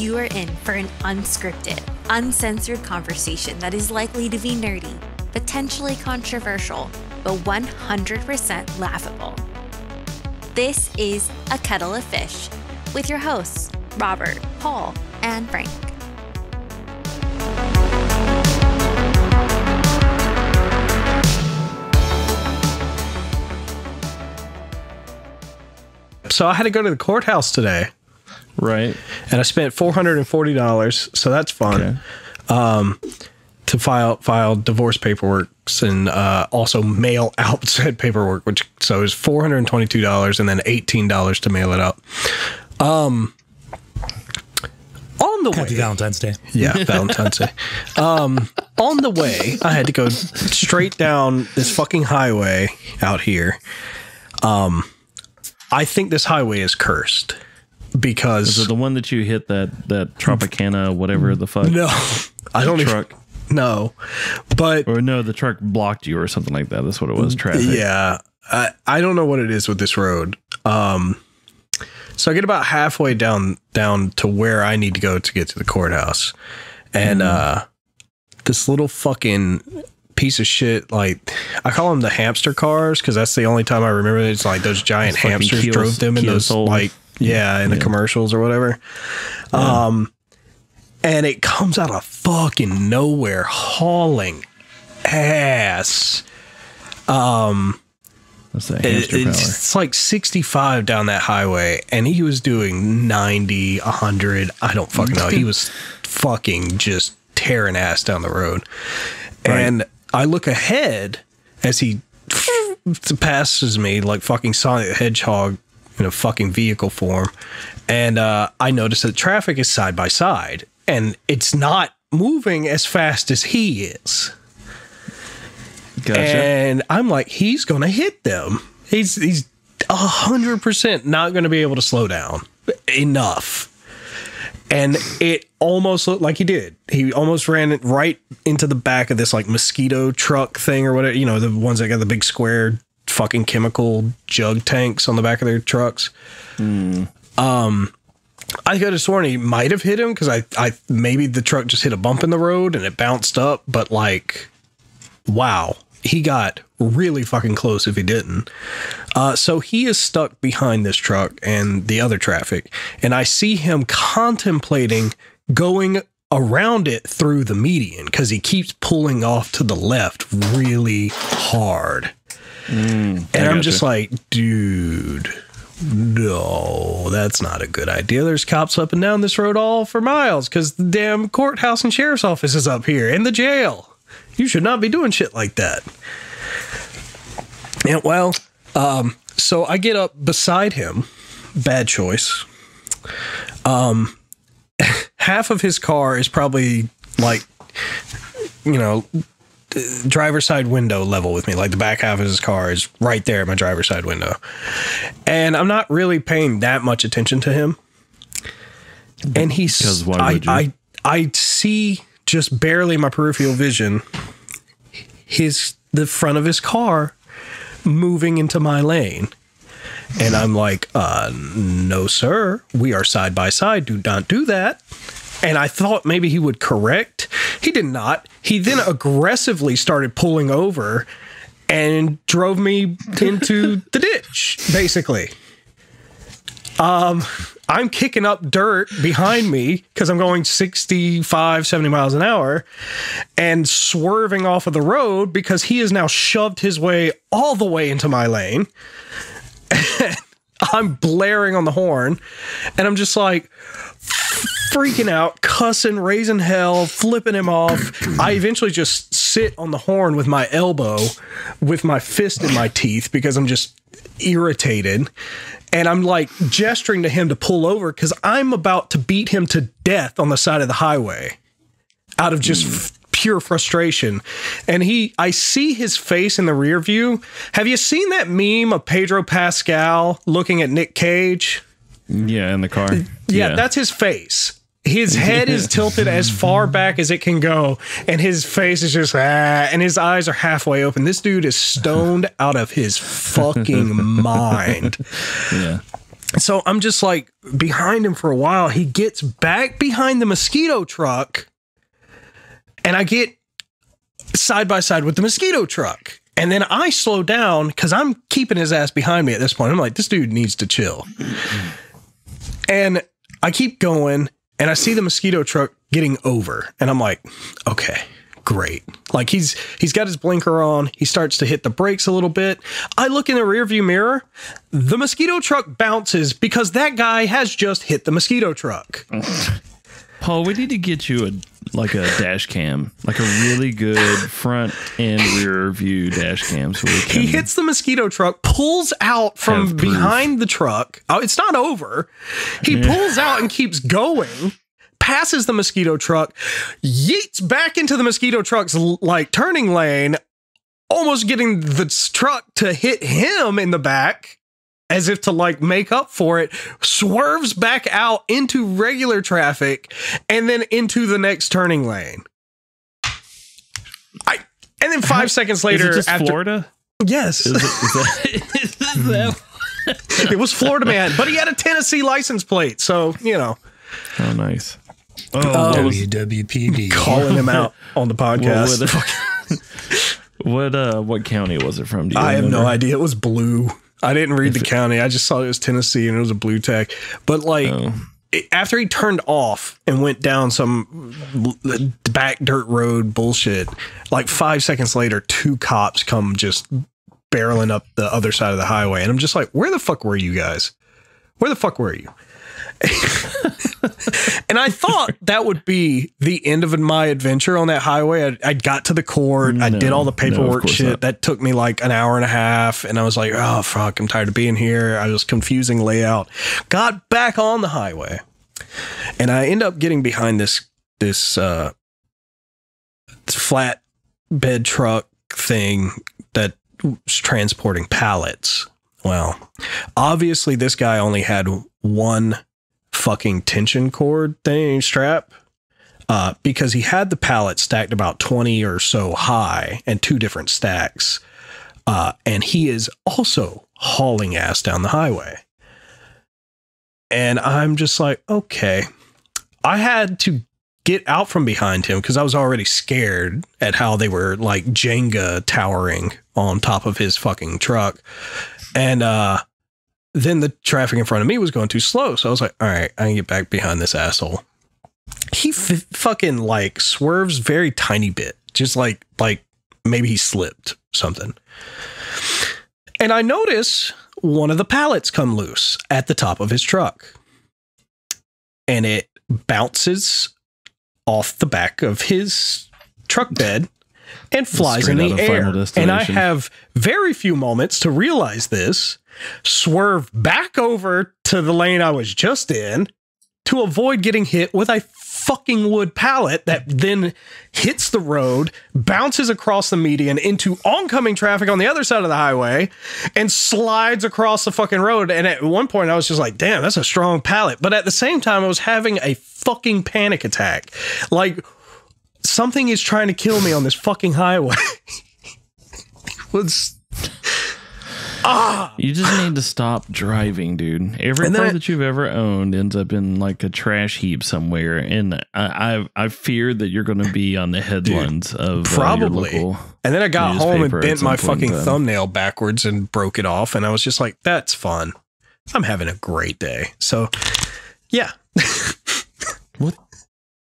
you are in for an unscripted, uncensored conversation that is likely to be nerdy, potentially controversial, but 100% laughable. This is A Kettle of Fish with your hosts, Robert, Paul, and Frank. So I had to go to the courthouse today, Right. and I spent four hundred and forty dollars. So that's fun. Okay. to file file divorce paperwork and uh, also mail out said paperwork, which so is four hundred and twenty two dollars and then eighteen dollars to mail it out. Um, on the Happy way, Valentine's Day. yeah, Valentine's Day. Um, on the way, I had to go straight down this fucking highway out here. Um, I think this highway is cursed because So the one that you hit that that Tropicana, whatever the fuck no, I don't even truck, know, but or no, the truck blocked you or something like that. That's what it was. Traffic. Yeah. I, I don't know what it is with this road. Um, so I get about halfway down down to where I need to go to get to the courthouse. And uh this little fucking piece of shit, like I call them the hamster cars because that's the only time I remember it's like those giant hamsters drove them in those like yeah, in the Yeah. commercials or whatever. Um and it comes out of fucking nowhere hauling ass. That's that It- hamster it's, it's like 65 down that highway and he was doing 90 100 i don't fucking know. He was fucking just tearing ass down the road. And i look ahead as he passes me like fucking sonic the hedgehog in a fucking vehicle form and uh, i notice that traffic is side by side and it's not moving as fast as he is Gotcha. and I'm like, he's gonna hit them. He's he's a hundred percent not gonna be able to slow down enough. And it almost looked like he did. He almost ran it right into the back of this like mosquito truck thing or whatever. You know, the ones that got the big square fucking chemical jug tanks on the back of their trucks. Um, I could have sworn he might have hit him because I, I maybe the truck just hit a bump in the road and it bounced up, but like wow, he got really fucking close if he didn't. Uh, so he is stuck behind this truck and the other traffic, and I see him contemplating going around it through the median because he keeps pulling off to the left really hard. And I'm just like, dude. No, that's not a good idea. There's cops up and down this road all for miles because the damn courthouse and sheriff's office is up here and the jail. You should not be doing shit like that. And well, um, so I get up beside him. Bad choice. Um, half of his car is probably like, you know, driver's side window level with me. Like the back half of his car is right there at my driver's side window. And I'm not really paying that much attention to him. And he's Because why I, would you? I I see just barely my peripheral vision his the front of his car moving into my lane. And I'm like, uh, no, sir. We are side by side. Do not do that. And I thought maybe he would correct. He did not. He then aggressively started pulling over and drove me into the ditch, basically. Um, I'm kicking up dirt behind me because I'm going 65, 70 miles an hour and swerving off of the road because he has now shoved his way all the way into my lane. I'm blaring on the horn and I'm just like freaking out, cussing, raising hell, flipping him off. I eventually just sit on the horn with my elbow, with my fist in my teeth because I'm just irritated. And I'm like gesturing to him to pull over because I'm about to beat him to death on the side of the highway out of just f- pure frustration. And he, I see his face in the rear view. Have you seen that meme of Pedro Pascal looking at Nick Cage? yeah, in the car. Yeah, that's his face. His head is tilted as far back as it can go, and his face is just ah, and his eyes are halfway open. This dude is stoned out of his fucking mind. yeah. So I'm just like behind him for a while. He gets back behind the mosquito truck, and I get side by side with the mosquito truck. And then I slow down because I'm keeping his ass behind me at this point. I'm like, this dude needs to chill. And I keep going, and I see the mosquito truck getting over, and I'm like, okay, great. Like he's he's got his blinker on. He starts to hit the brakes a little bit. I look in the rearview mirror. The mosquito truck bounces because that guy has just hit the mosquito truck. Paul, we need to get you a like a dash cam, like a really good front and rear view dash cam. So we can. He hits the mosquito truck, pulls out from behind the truck. Oh, it's not over. He pulls out and keeps going. Passes the mosquito truck, yeets back into the mosquito truck's like turning lane, almost getting the truck to hit him in the back as if to like make up for it, swerves back out into regular traffic and then into the next turning lane. I and then five seconds Is later, it just after Florida? yes, Is, it, is that, is that it was Florida man, but he had a Tennessee license plate, so you know, Oh, nice. Um, WWPD. calling him out on the podcast. what, what uh what county was it from? Do you I have no idea. It was blue. I didn't read the county. I just saw it was Tennessee and it was a blue tag. But like Oh. after he turned off and went down some back dirt road bullshit, like five seconds later, two cops come just barreling up the other side of the highway, and I'm just like, where the fuck were you guys? Where the fuck were you? and I thought that would be the end of my adventure on that highway. I, I got to the court. I did all the paperwork course shit. not. That took me like an hour and a half. And I was like, oh, fuck, I'm tired of being here. I was confusing layout. Got back on the highway. And I end up getting behind this, this, uh, flat bed truck thing that was transporting pallets. Well, obviously, this guy only had one fucking tension cord thing strap uh, because he had the pallet stacked about 20 or so high and two different stacks. Uh, and he is also hauling ass down the highway. And I'm just like, okay. I had to get out from behind him because I was already scared at how they were like Jenga towering on top of his fucking truck. And uh then the traffic in front of me was going too slow. So I was like, all right, I can get back behind this asshole. He f- fucking like swerves very tiny bit, just like like maybe he slipped something. And I notice one of the pallets come loose at the top of his truck. And it bounces off the back of his truck bed and flies in the out of Final air. And I have very few moments to realize this. Swerve back over to the lane I was just in to avoid getting hit with a fucking wood pallet that then hits the road, bounces across the median into oncoming traffic on the other side of the highway, and slides across the fucking road. And at one point, I was just like, damn, that's a strong pallet. But at the same time, I was having a fucking panic attack. Like, something is trying to kill me on this fucking highway. was You just need to stop driving, dude. Every And car I- that you've ever owned ends up in like a trash heap somewhere, and I I, I fear that you're going to be on the headlines of uh, Probably. local- And then I got home and bent my fucking time. thumbnail backwards and broke it off. And I was just like, that's fun. I'm having a great day. So, yeah. What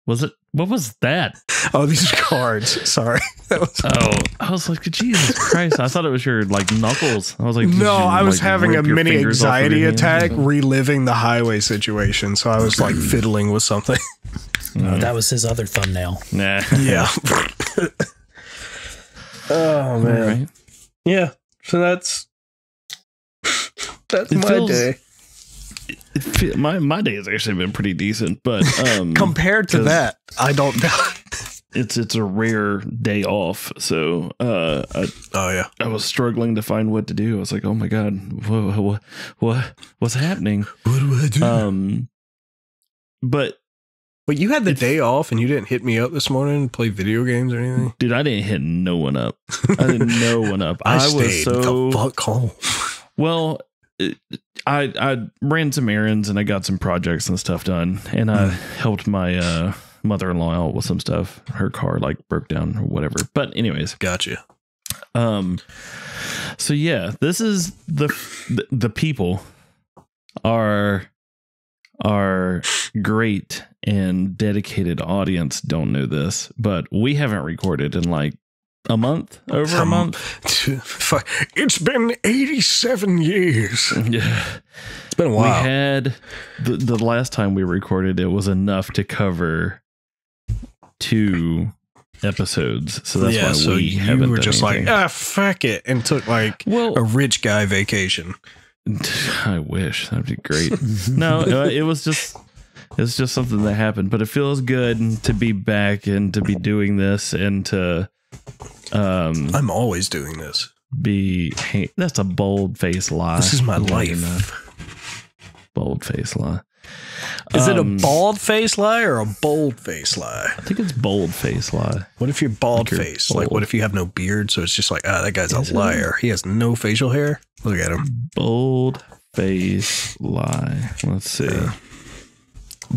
was it? What was that? Oh, these are cards. Sorry. That was, Oh, I was like, Jesus Christ! I thought it was your like knuckles. I was like, no, I was like, having a mini fingers off of anxiety your hands or attack reliving the highway situation. So I was like fiddling with something. No, that was his other thumbnail. Nah. Yeah. oh, man. right. Yeah. So that's that's It my feels- day. It my my day has actually been pretty decent, but um, Compared to that, I don't know. it's it's a rare day off. So uh, I, Oh, yeah. I was struggling to find what to do. I was like, oh my god, what what what what's happening? What do I do? Um, but But you had the day off and you didn't hit me up this morning and play video games or anything? dude, I didn't hit no one up. I didn't no one up. I, I, stayed was so the fuck home. well. I I ran some errands and I got some projects and stuff done, and I helped my uh, mother in law out with some stuff. Her car like broke down or whatever. But anyways, Gotcha. um, so yeah, this is the the, the people are our great and dedicated audience don't know this, but we haven't recorded in like a month, over a Um, month. Fuck. It's been 87 years. Yeah. It's been a while. We had the, the last time we recorded it was enough to cover two episodes. So that's yeah, why so we you haven't were just anything. like, ah, fuck it, and took like well, a rich guy vacation. I wish that'd be great. no, uh, it was just it's just something that happened, but it feels good to be back and to be doing this and to um I'm always doing this. be that's a bold face lie. This is my I'm life. Bold face lie. Is it a Um, bald face lie or a bold face lie? I think it's bold face lie. What if you're bald Like you're face? Like, what if you have no beard? So it's just like, ah, that guy's Is a liar. He has no facial hair. Look at him. Bold face lie. Let's see. Yeah.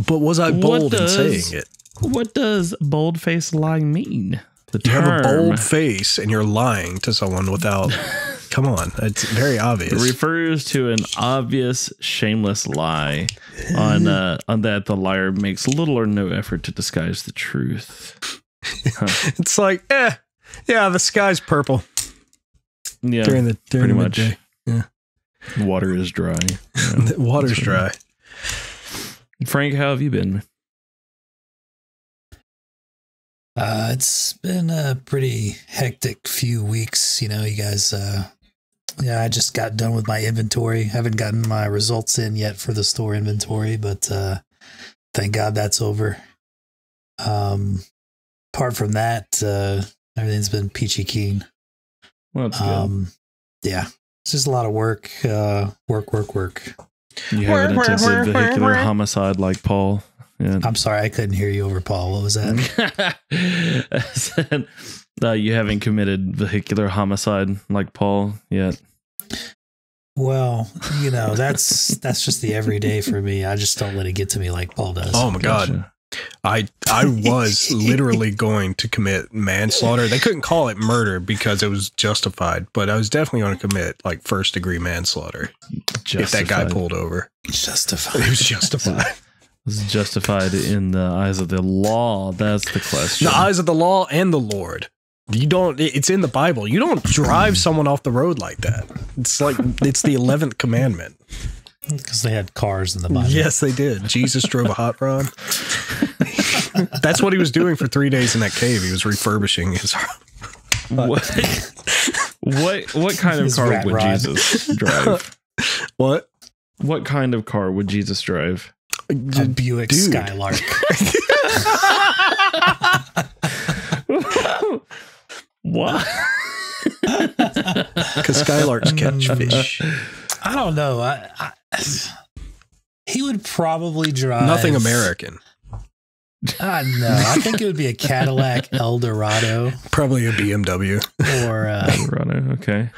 But was I bold in saying it? What does bold face lie mean? The You have a bold face and you're lying to someone without. come on, it's very obvious. It refers to an obvious, shameless lie on uh, on that the liar makes little or no effort to disguise the truth. it's like, eh, yeah, the sky's purple Yeah, during the during pretty the much. midday. Water is dry. The water's dry. Frank, how have you been? Uh, it's been a pretty hectic few weeks. You know, you guys, uh, yeah, I just got done with my inventory. Haven't gotten my results in yet for the store inventory, but uh, thank God that's over. Um, apart from that, uh, everything's been peachy keen. Well, that's good. Um, yeah, it's just a lot of work, uh, work, work, work. you have an intensive vehicular homicide like Paul. Yeah. I'm sorry, I couldn't hear you over Paul. What was that? I uh, you haven't committed vehicular homicide like Paul yet. Well, you know, that's that's just the everyday for me. I just don't let it get to me like Paul does. Oh my god, I I was literally going to commit manslaughter. They couldn't call it murder because it was justified, but I was definitely going to commit like first degree manslaughter if that guy pulled over. Justified. It was justified. It's justified in the eyes of the law. That's the question. the eyes of the law and the Lord. You don't. It's in the Bible. You don't drive someone off the road like that. It's like it's the eleventh commandment. Because they had cars in the Bible. Yes, they did. Jesus drove a hot rod. That's what he was doing for three days in that cave. He was refurbishing his. what, what what kind of His car would rod. Jesus drive? What? what kind of car would Jesus drive? A Buick Dude. Skylark. what? Because Skylarks catch fish. I don't know. I, I he would probably drive Nothing American. Uh, no, I think it would be a Cadillac Eldorado Probably a BMW. or uh, Colorado. Okay.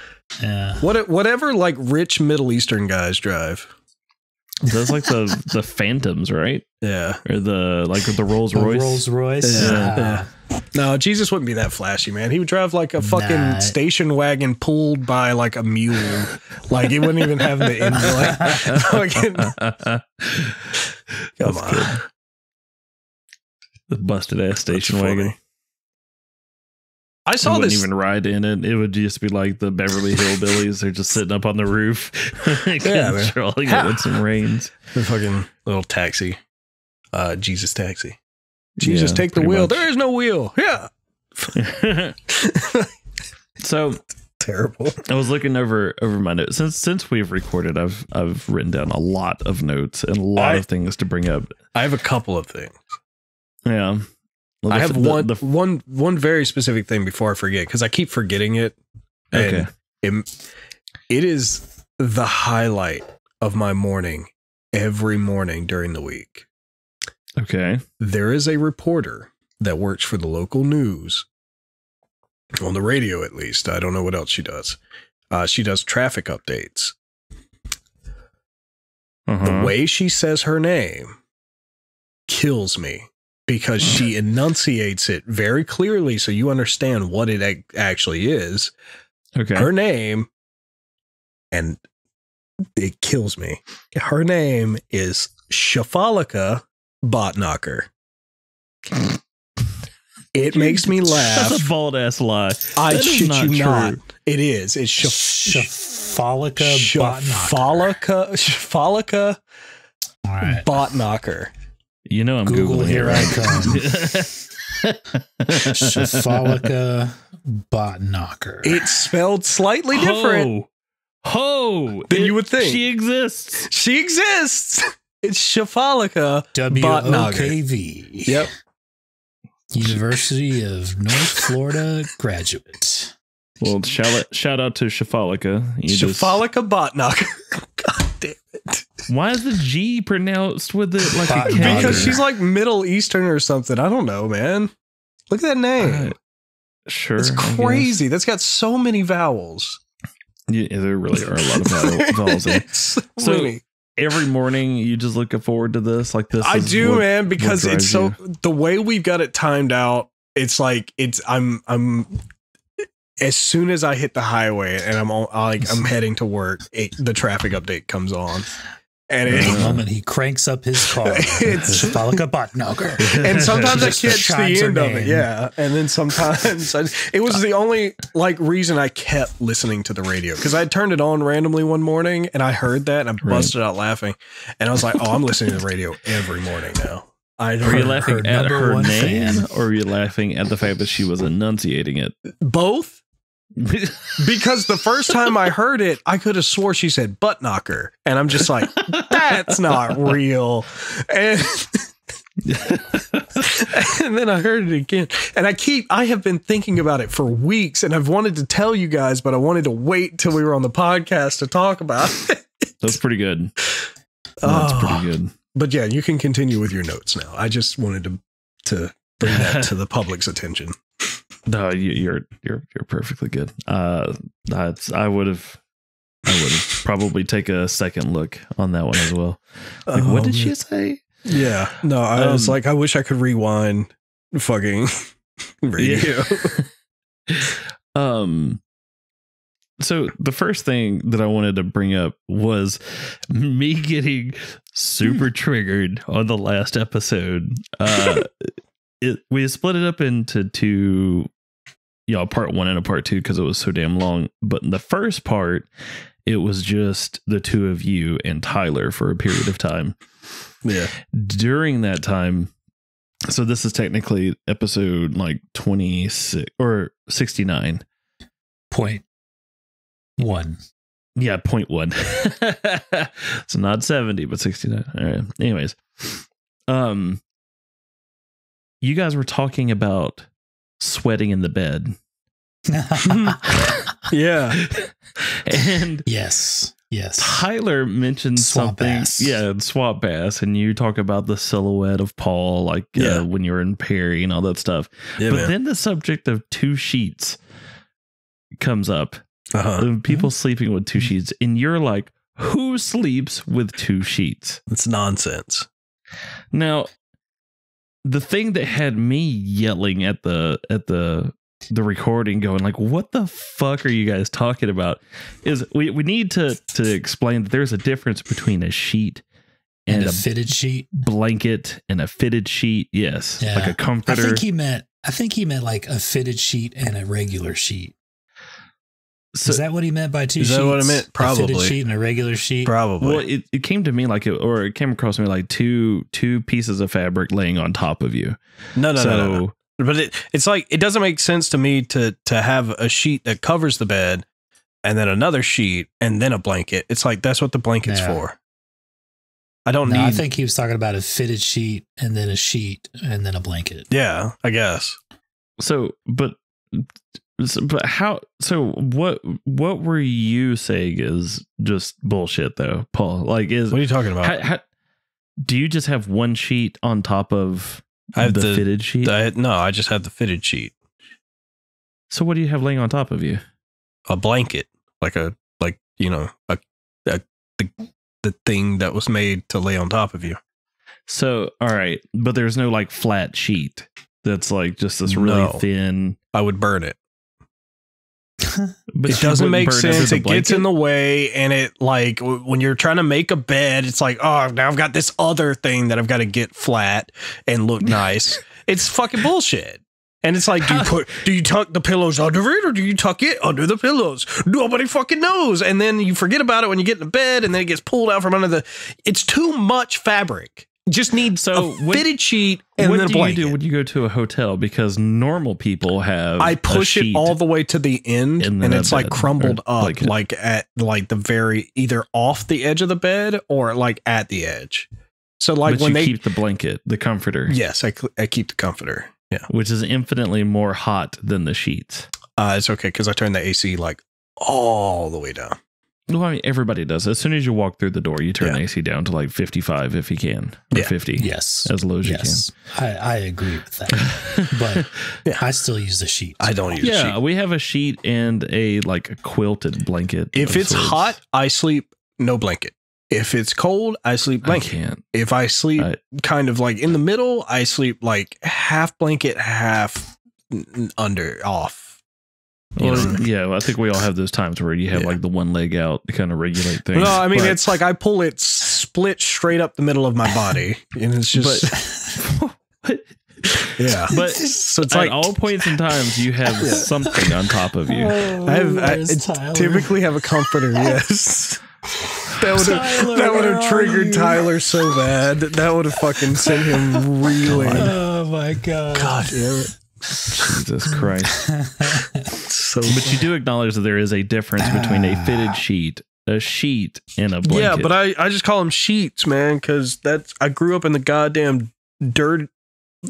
yeah. What whatever like rich Middle Eastern guys drive. That's like the the Phantoms, right? Yeah. Or the like the Rolls Royce. Rolls Royce. Yeah, Uh, yeah. No, Jesus wouldn't be that flashy, man. He would drive like a fucking Nah. station wagon pulled by like a mule. Like he wouldn't even have the end. Like, fucking, come That's on. good. The busted ass station wagon. I I saw wouldn't this. even ride in it. It would just be like the Beverly Hillbillies. They're just sitting up on the roof, Yeah, man. controlling Ha- it with some reins. the fucking little taxi. Uh, Jesus taxi. Jesus, Yeah, take the wheel. much. There is no wheel. Yeah. so Terrible. I was looking over over my notes since since we've recorded. I've I've written down a lot of notes and a lot I- of things to bring up. I have a couple of things. Yeah, Well, I have the- one the- one one very specific thing before I forget because I keep forgetting it. Okay. it, it is the highlight of my morning every morning during the week. okay. There is a reporter that works for the local news on the radio, at least. I don't know what else she does. Uh, she does traffic updates. Uh-huh. The way she says her name kills me because mm. she enunciates it very clearly so you understand what it ac- actually is. okay. Her name, and it kills me. Her name is Shafalika Botknocker. It makes me laugh. That's a bold ass lie. I That is shit not you true. not. It is. It's Shaf- Shafalika Botnocker. Shafalika Shafalika Botknocker. You know I'm Google, googling here it I right come. Shafalika Botnocker. It's spelled slightly different. Ho, ho Than It- you would think. She exists. She exists. It's Shafalika. W O K V. Yep. University of North Florida graduate. Well, shout out, shout out to Shafalika. You just- Shafalika Botknocker. God damn it. why is the G pronounced with it like a Botnocker. Because she's like Middle Eastern or something. I don't know, man. Look at that name. Uh, sure. it's crazy. That's got so many vowels. Yeah, there really are a lot of vowel- vowels. In. so, So, many. Every morning, you just looking forward to this. Like this. I do, what- man, because it's so the way we've got it timed out. It's like it's I'm I'm as soon as I hit the highway and I'm all, like I'm heading to work, it, the traffic update comes on, and The moment he cranks up his car, It's- like Shafalika Botnocker. and sometimes I catch the end of it, yeah, and then sometimes I, it was the only like reason I kept listening to the radio because I turned it on randomly one morning and I heard that and I Right. busted out laughing, and I was like, oh, I'm listening to the radio every morning now. I Are you don't laughing her at her name, fan? or are you laughing at the fact that she was enunciating it? both. Because the first time I heard it, I could have swore she said butt knocker. And I'm just like, that's not real. And, and then I heard it again. And I keep, I have been thinking about it for weeks and I've wanted to tell you guys, but I wanted to wait till we were on the podcast to talk about it. That's pretty good. That's Oh. pretty ah. good. But yeah, you can continue with your notes now. I just wanted to, to bring that to the public's attention. No, you, you're you're you're perfectly good. Uh, that's I would have, I would probably take a second look on that one as well. Like, what Oh, did she say? Yeah. No, I was Um, like, I wish I could rewind fucking radio. um. So the first thing that I wanted to bring up was me getting super triggered on the last episode. Uh, it we split it up into two, you know, part one and a part two because it was so damn long. But in the first part, it was just the two of you and Tyler for a period of time. Yeah. During that time, so this is technically episode like 26 or 69 point one. Yeah, point one. so not 70, but 69. All right. Anyways. Um you guys were talking about sweating in the bed. Yeah. and yes. Yes. Tyler mentioned something. ass. Yeah, swap bass. And you talk about the silhouette of Paul, like Yeah. uh, when you were in Perry and all that stuff. Yeah, but man. then the subject of two sheets comes up. uh-huh. people sleeping with two sheets. And you're like, who sleeps with two sheets? It's nonsense. Now, the thing that had me yelling at the at the the recording going like what the fuck are you guys talking about is we, we need to to explain that there's a difference between a sheet and, and a, a fitted sheet. blanket and a fitted sheet yes Yeah. like a I comforter think he meant. I think he meant like a fitted sheet and a regular sheet. So- is that what he meant by two Is sheets? that what it meant? Probably A fitted sheet and a regular sheet. Probably. well it, it came to me like it or it came across me like two two pieces of fabric laying on top of you no, no, so no, no, no. But it, it's like it doesn't make sense to me to to have a sheet that covers the bed and then another sheet and then a blanket. It's like that's what the blanket's Yeah. for. I don't No, need I think he was talking about a fitted sheet and then a sheet and then a blanket. Yeah, I guess. So, but, so- but how? So, what? What were you saying is just bullshit, though, Paul? Like, is What are you talking about? how, how, do you just have one sheet on top of I have the, the- fitted sheet? I, no, I just have the fitted sheet. so, what do you have laying on top of you? A blanket. Like a like, you know, a, a the the thing that was made to lay on top of you. So, all right, but there's no like flat sheet that's like just this really No. thin. I would burn it. But it doesn't make sense. It gets in the way, and it like when you're trying to make a bed, it's like, oh, now I've got this other thing that I've got to get flat and look nice. it's fucking bullshit. And it's like, do you put, do you tuck the pillows under it, or do you tuck it under the pillows? Nobody fucking knows. And then you forget about it when you get in the bed, and then it gets pulled out from under the. It's too much fabric. Just need So a what- fitted sheet and what then a do you do when you go to a hotel? Because normal people have. i push it all the way to the end, and and, then it's like crumbled up, blanket. like at like the very either off the edge of the bed or like at the edge. So like when you they, keep the blanket, the comforter, yes, I I keep the comforter. Yeah, which is infinitely more hot than the sheets. uh, it's okay because I turn the AC like all the way down. Well, I mean, everybody does. As soon as you walk through the door, you turn Yeah. AC down to like 55 if you can, or Yeah. 50 Yes. as low as Yes. I, I agree with that. But Yeah. I still use the sheet. I don't use yeah, sheet. we have a sheet and a like a quilted blanket. If it's sorts. hot, I sleep no blanket. If it's cold, I sleep I blanket. can't. If I sleep I- kind of like in the middle, I sleep like half blanket, half n- n- under off. You Well, know? yeah, well, I think we all have those times where you have Yeah. like the one leg out to kind of regulate things. No, I mean But- it's like I pull it split straight up the middle of my body, and it's just but yeah. but so it's at like all points and times you have Yeah. something on top of you. Oh, I have I where's typically have a comforter. Yes, that would have that would have triggered? Tyler so bad. That would have fucking sent him reeling. Oh my god. God damn it! Jesus Christ. So But you do acknowledge that there is a difference between a ah. fitted sheet, a sheet, and a blanket. yeah, but I I just call them sheets, man, because that's I grew up in the goddamn dirt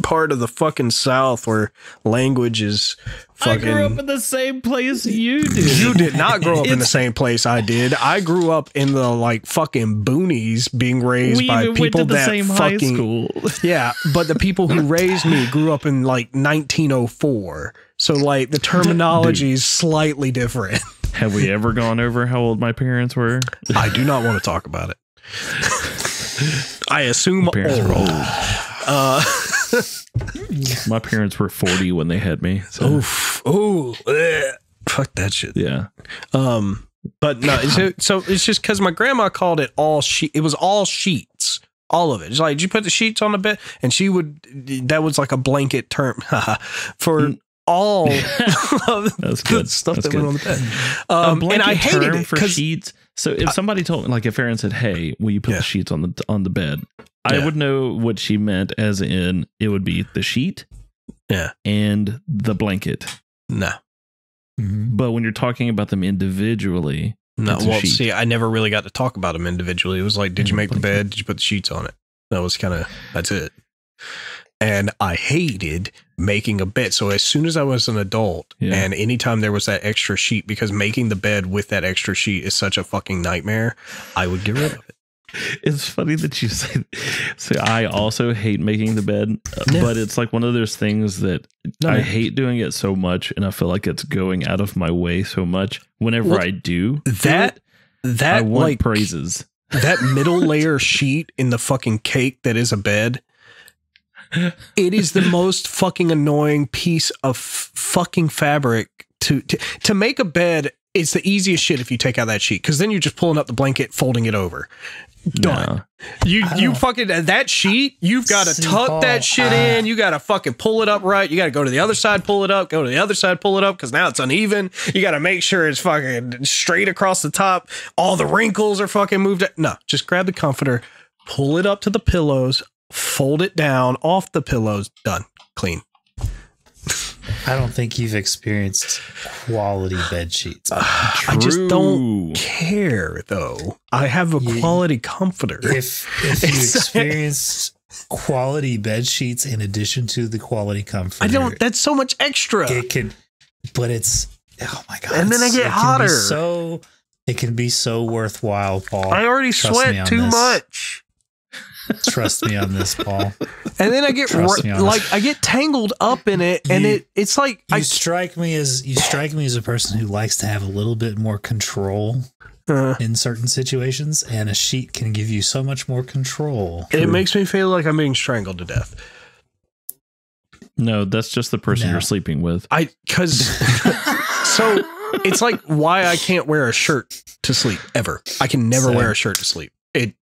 part of the fucking South where language is fucking. I grew up in the same place you did. You did not grow up in the same place I did. I grew up in the like fucking boonies, being raised we by people went to the that same high fucking school. yeah. But the people who raised me grew up in like 1904, so like the terminology is slightly different. Have we ever gone over how old my parents were? I do not want to talk about it. I assume My parents old. were old. Uh, My parents were 40 when they had me. So, oof, ooh, bleh. fuck that shit. yeah. Um, but no, so, so it's just because my grandma called it all sheet. It was all sheets, all of it. It's like, did you put the sheets on the bed? And she would. That was like a blanket term for Mm. All of That's the good. stuff That's that went on the bed. a Um, blanket and I hated term it for sheets. So if somebody told me, like, if Aaron said, "Hey, will you put Yeah. the sheets on the on the bed?" I Yeah. would know what she meant, as in it would be the sheet, Yeah. and the blanket. no, Mhm. But when you're talking about them individually, no. It's a Well, sheet. see, I never really got to talk about them individually. It was like, did you Mm, make the blanket. bed? Did you put the sheets on it? That was kind of that's it. And I hated making a bed. So as soon as I was an adult, Yeah. and anytime there was that extra sheet, because making the bed with that extra sheet is such a fucking nightmare, I would get rid of it. it's funny that you say. So I also hate making the bed, uh, but it's like one of those things that No, I no. hate doing it so much, and I feel like it's going out of my way so much. Whenever Well, I do that- That I want like praises. that middle layer sheet in the fucking cake that is a bed. It is the most fucking annoying piece of f- fucking fabric to, to to make a bed. It's the easiest shit if you take out that sheet because then you're just pulling up the blanket, folding it over. Done. No. You you fucking that sheet. You've got to tuck Paul, that shit uh, in. You got to fucking pull it up right. You got to go to the other side, pull it up. Go to the other side, pull it up because now it's uneven. You got to make sure it's fucking straight across the top. All the wrinkles are fucking moved. No, just grab the comforter, pull it up to the pillows, fold it down off the pillows. Done. Clean. I don't think you've experienced quality bed sheets. I just don't care though. I have a You- quality comforter. If if you It's- experienced quality bed sheets in addition to the quality comfort, I don't. That's so much extra. It can, but it's oh my god! And then I get it can hotter. So it can be so worthwhile, Paul. I already Trust sweat too this. much. Trust me on this, Paul. and then I get Trust ru- me on it. like I get tangled up in it, and You- it it's like You I strike me as you strike me as a person who likes to have a little bit more control Uh, in certain situations, and a sheet can give you so much more control. it makes me feel like I'm being strangled to death. No, that's just the person No. you're sleeping with. I because so it's like why I can't wear a shirt to sleep ever. I can never Same. wear a shirt to sleep.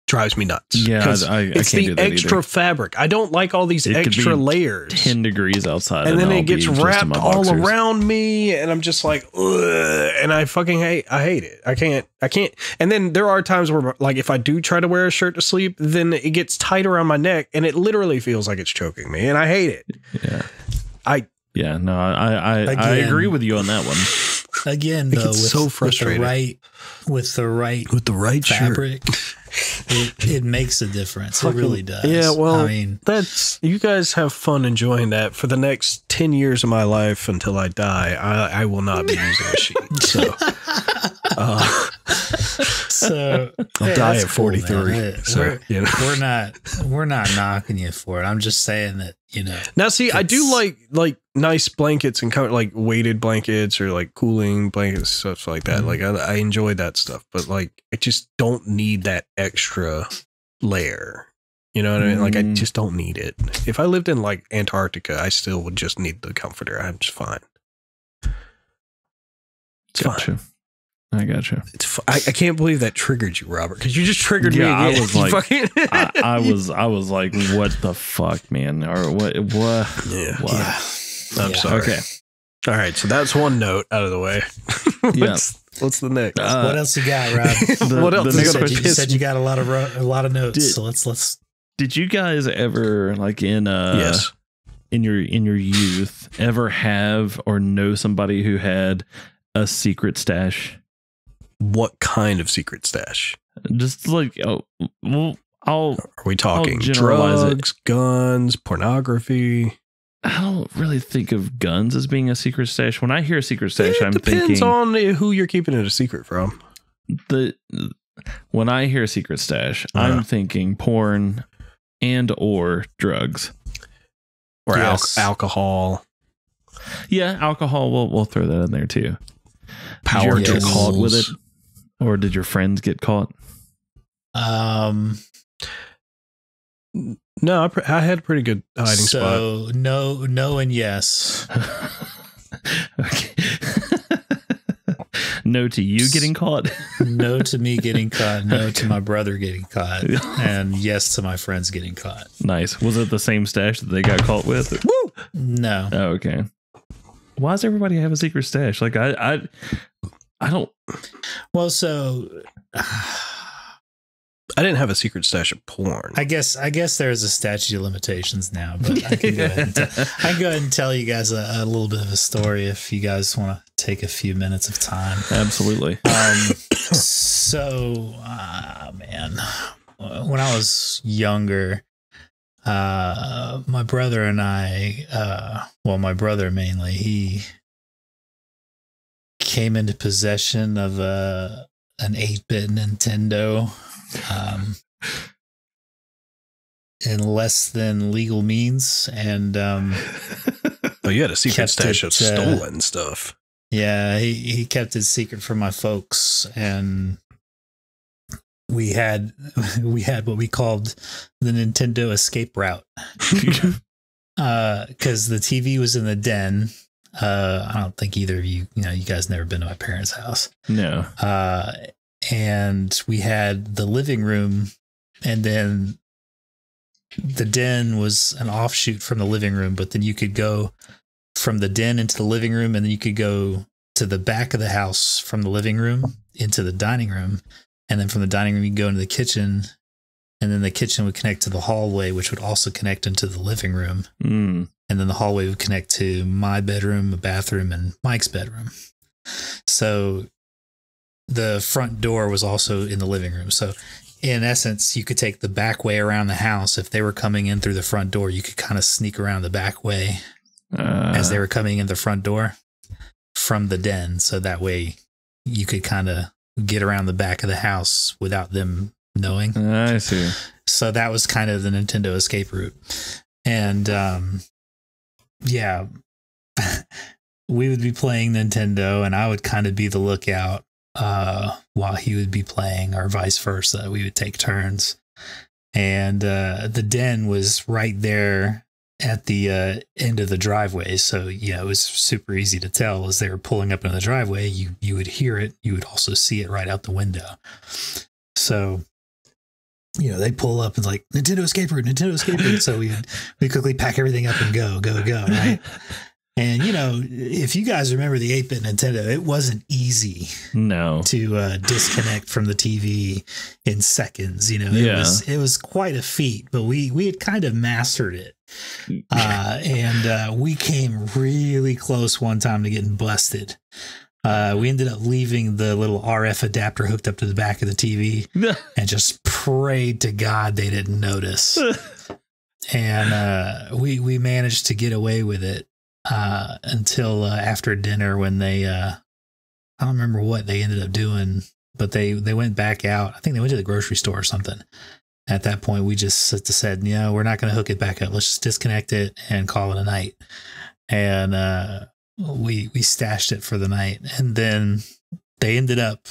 It drives me nuts. Yeah, 'Cause I, I it's can't the do that extra either. fabric. I don't like all these It could extra be layers. Ten degrees outside, and then I'll it gets be just in wrapped all around me and i'm just like Ugh, and i fucking hate i hate it i can't i can't and then there are times where like if i do try to wear a shirt to sleep then it gets tight around my neck and it literally feels like it's choking me and i hate it Yeah, i yeah. No, I, I, I agree with you on that one. Again, though, gets with, so with frustrating. the right with the right with the right fabric, it, it makes a difference. Fucking- it really does. yeah well I mean, that's you guys have fun enjoying that for the next 10 years of my life until i die i, I will not be using a sheet so uh, so i'll yeah, die at 43 Yeah, so we're, you know we're not we're not knocking you for it. I'm just saying that you know Now, see, I do like like nice blankets and cover like weighted blankets or like cooling blankets stuff like that. Mhm. Like I, I enjoy that stuff, but like I just don't need that extra layer. You know what I mean? Like I Mm. just don't need it. If I lived in like Antarctica, I still would just need the comforter. I'm just fine. It's fine. Gotcha. I gotcha. It's fi- I, I can't believe that triggered you, Robert, because you just triggered Yeah, me I again. was like- fucking- I, I was, I was like, what the fuck, man, or what, what? yeah. what? yeah. I'm Yeah. sorry. Okay. All right, so that's one note out of the way. Yeah. what's, what's the next? Uh, what else you got, Rob? the- what else you, said you, said you got a lot of ro- a lot of notes, Did- so let's let's. Did you guys ever, like in uh, yes. in your in your youth, ever have or know somebody who had a secret stash? What kind of secret stash? Just like, oh, well, I'll Are we talking generalize it. drugs, guns, pornography? I don't really think of guns as being a secret stash. When I hear a secret stash, it I'm depends thinking on who you're keeping it a secret from. the when I hear secret stash, Uh-huh. I'm thinking porn and or drugs. Or al- alcohol, Yeah, alcohol. We'll we'll throw that in there too. power tools. with it, or did your friends get caught? Um. No, I, pr- I had a pretty good hiding spot. so no, no, and yes. okay. no to you getting caught. No to me getting caught. No to my brother getting caught. And yes to my friends getting caught. nice. Was it the same stash that they got caught with? Woo! No. Oh, okay. Why does everybody have a secret stash? Like I, I, I don't. Well, so I didn't have a secret stash of porn. I guess I guess there's a statute of limitations now, but I can go ahead and tell, can go ahead and tell you guys a, a little bit of a story if you guys want to take a few minutes of time. Absolutely. Um, so, uh, man, when I was younger, uh, my brother and I, uh, well, my brother mainly, he came into possession of a an eight bit Nintendo, um, in less than legal means, and um, oh, you had a secret stash it, of uh, stolen stuff. Yeah, he, he kept it secret from my folks and we had we had what we called the Nintendo escape route. Uh cuz the TV was in the den. Uh I don't think either of you, you know, you guys never been to my parents' house. no. Uh and we had the living room and then the den was an offshoot from the living room, but then you could go from the den into the living room and then you could go to the back of the house from the living room into the dining room and then from the dining room you go into the kitchen and then the kitchen would connect to the hallway which would also connect into the living room Mm. And then the hallway would connect to my bedroom, a bathroom, and Mike's bedroom. So the front door was also in the living room. So in essence, you could take the back way around the house. If they were coming in through the front door, you could kind of sneak around the back way Uh, as they were coming in the front door from the den. So that way you could kind of get around the back of the house without them knowing. I see. So that was kind of the Nintendo escape route. And um yeah, we would be playing Nintendo and I would kind of be the lookout uh, while he would be playing, or vice versa. We would take turns, and uh, the den was right there at the uh, end of the driveway. So yeah, it was super easy to tell as they were pulling up into the driveway. You you would hear it. You would also see it right out the window. So you know they pull up and like Nintendo escape room, Nintendo escape room. so we we quickly pack everything up and go, go, go. Right. And you know, if you guys remember the 8-bit Nintendo, it wasn't easy No. to uh, disconnect from the TV in seconds. You know, it Yeah. was it was quite a feat, but we we had kind of mastered it, uh, and uh, we came really close one time to getting busted. Uh, we ended up leaving the little RF adapter hooked up to the back of the TV and just prayed to God they didn't notice. and uh, we we managed to get away with it uh, until uh, after dinner when they uh, I don't remember what they ended up doing, but they they went back out. I think they went to the grocery store or something. At that point, we just said, you know, we're not going to hook it back up. Let's just disconnect it and call it a night. And uh, we we stashed it for the night, and then they ended up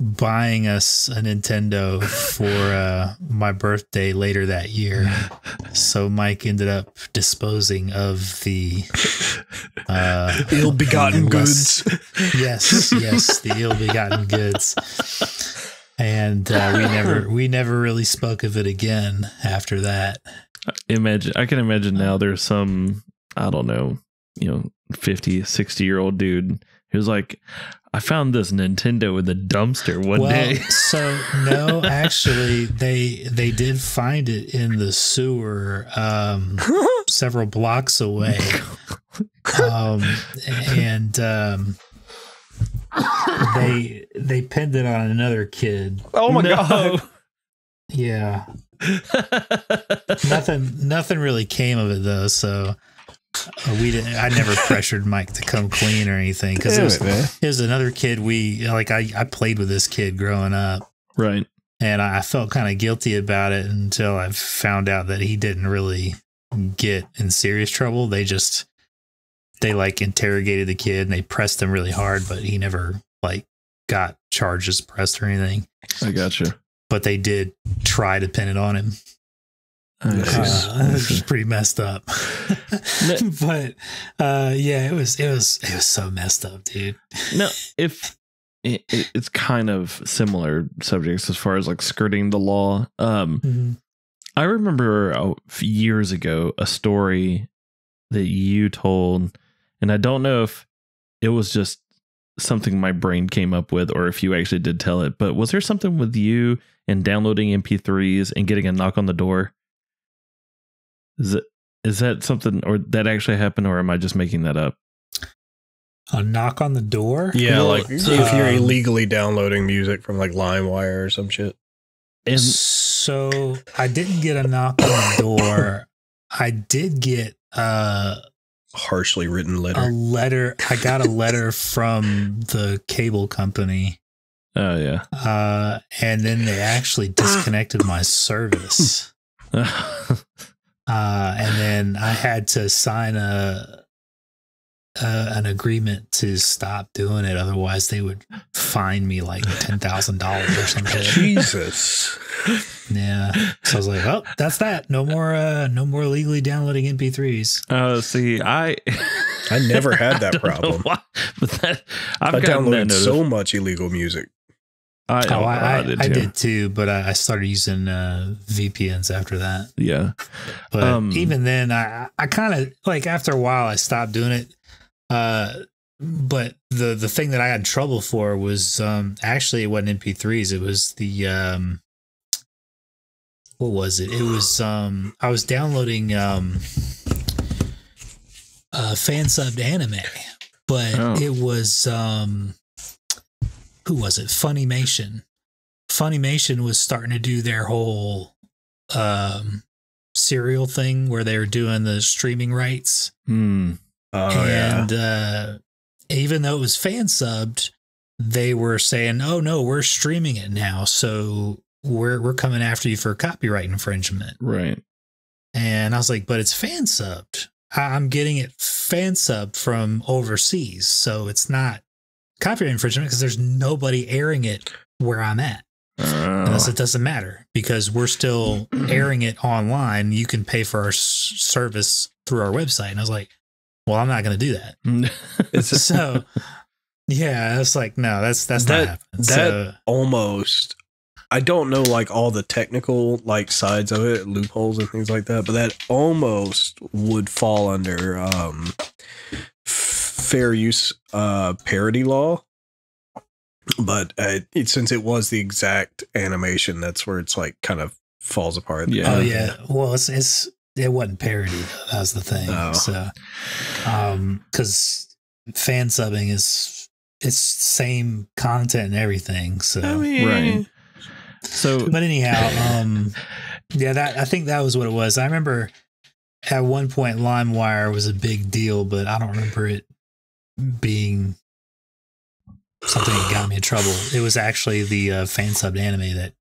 buying us a Nintendo for uh, my birthday later that year. So Mike ended up disposing of the uh, Ill begotten Less- goods. yes, yes, the ill-begotten goods. And uh, we never we never really spoke of it again after that. imagine I can imagine now there's some I don't know, you know, 50, 60 year old dude he was like, I found this Nintendo in the dumpster one well, day. so no, actually, they they did find it in the sewer um, several blocks away, um, and um, they they pinned it on another kid. Oh my No. god. Yeah, nothing nothing really came of it though. So Uh, we didn't. I never pressured Mike to come clean or anything because it was it, it was another kid. We like I I played with this kid growing up. right. and I felt kind of guilty about it until I found out that he didn't really get in serious trouble. They just they like interrogated the kid and they pressed him really hard, but he never like got charges pressed or anything. I gotcha. But they did try to pin it on him. Uh, it was pretty messed up. but uh, yeah, it was it was it was so messed up, dude. No, if it, it- it's kind of similar subjects as far as like skirting the law. Um, I remember uh, years ago a story that you told, and I don't know if it was just something my brain came up with or if you actually did tell it, but was there something with you and downloading MP3s and getting a knock on the door? Is it is that something or that actually happened or am I just making that up? A knock on the door. Yeah, Well, like so- if you're Um, illegally downloading music from like LimeWire or some shit. And so I didn't get a knock on the door. I did get uh, Harshly written letter. a letter. letter. I got a letter from the cable company, oh yeah. uh, and then they actually disconnected my service. Uh, and then I had to sign a, a an agreement to stop doing it. Otherwise, they would fine me like ten thousand dollars or something. Jesus. Yeah. So I was like, oh, that's that. No more uh no more legally downloading MP3s. Oh, see, I I never had that I problem. why, but that I've I gotten that downloaded so much illegal music. I, Oh, I, I, did I too. did too, but I, I started using uh, VPNs after that. Yeah. But Um, even then, I I kind of like after a while I stopped doing it. Uh, but the the thing that I had trouble for was um actually it wasn't MP3s. It was the um what was it? It was um I was downloading um uh fan subbed anime, but Oh. it was um who was it? Funimation. Funimation was starting to do their whole um serial thing where they were doing the streaming rights Hmm. Oh yeah. and uh, even though it was fan subbed, they were saying, "Oh no, we're streaming it now, so we're we're coming after you for copyright infringement." Right. And I was like, "But it's fan subbed. I'm getting it fan subbed from overseas, so it's not copyright infringement because there's nobody airing it where I'm at. Oh. Unless it doesn't matter because we're still airing it online. You can pay for our service through our website. And I was like, well, I'm not going to do that. So, yeah, it's like, no, that's that's That- not happening. that- so, almost I don't know like all the technical like sides of it, loopholes and things like that, but that almost would fall under um fair use uh parody law. But uh, it, since it was the exact animation, that's where it's like kind of falls apart. Yeah. oh yeah, well, it's it's it wasn't parody. That's the thing. Oh. So, um, because fan subbing is it's same content and everything. So, I mean, Right. so but anyhow, um, yeah, that I think that was what it was. I remember at one point LimeWire was a big deal, but I don't remember it being something that got me in trouble. It was actually the uh, fan subbed anime that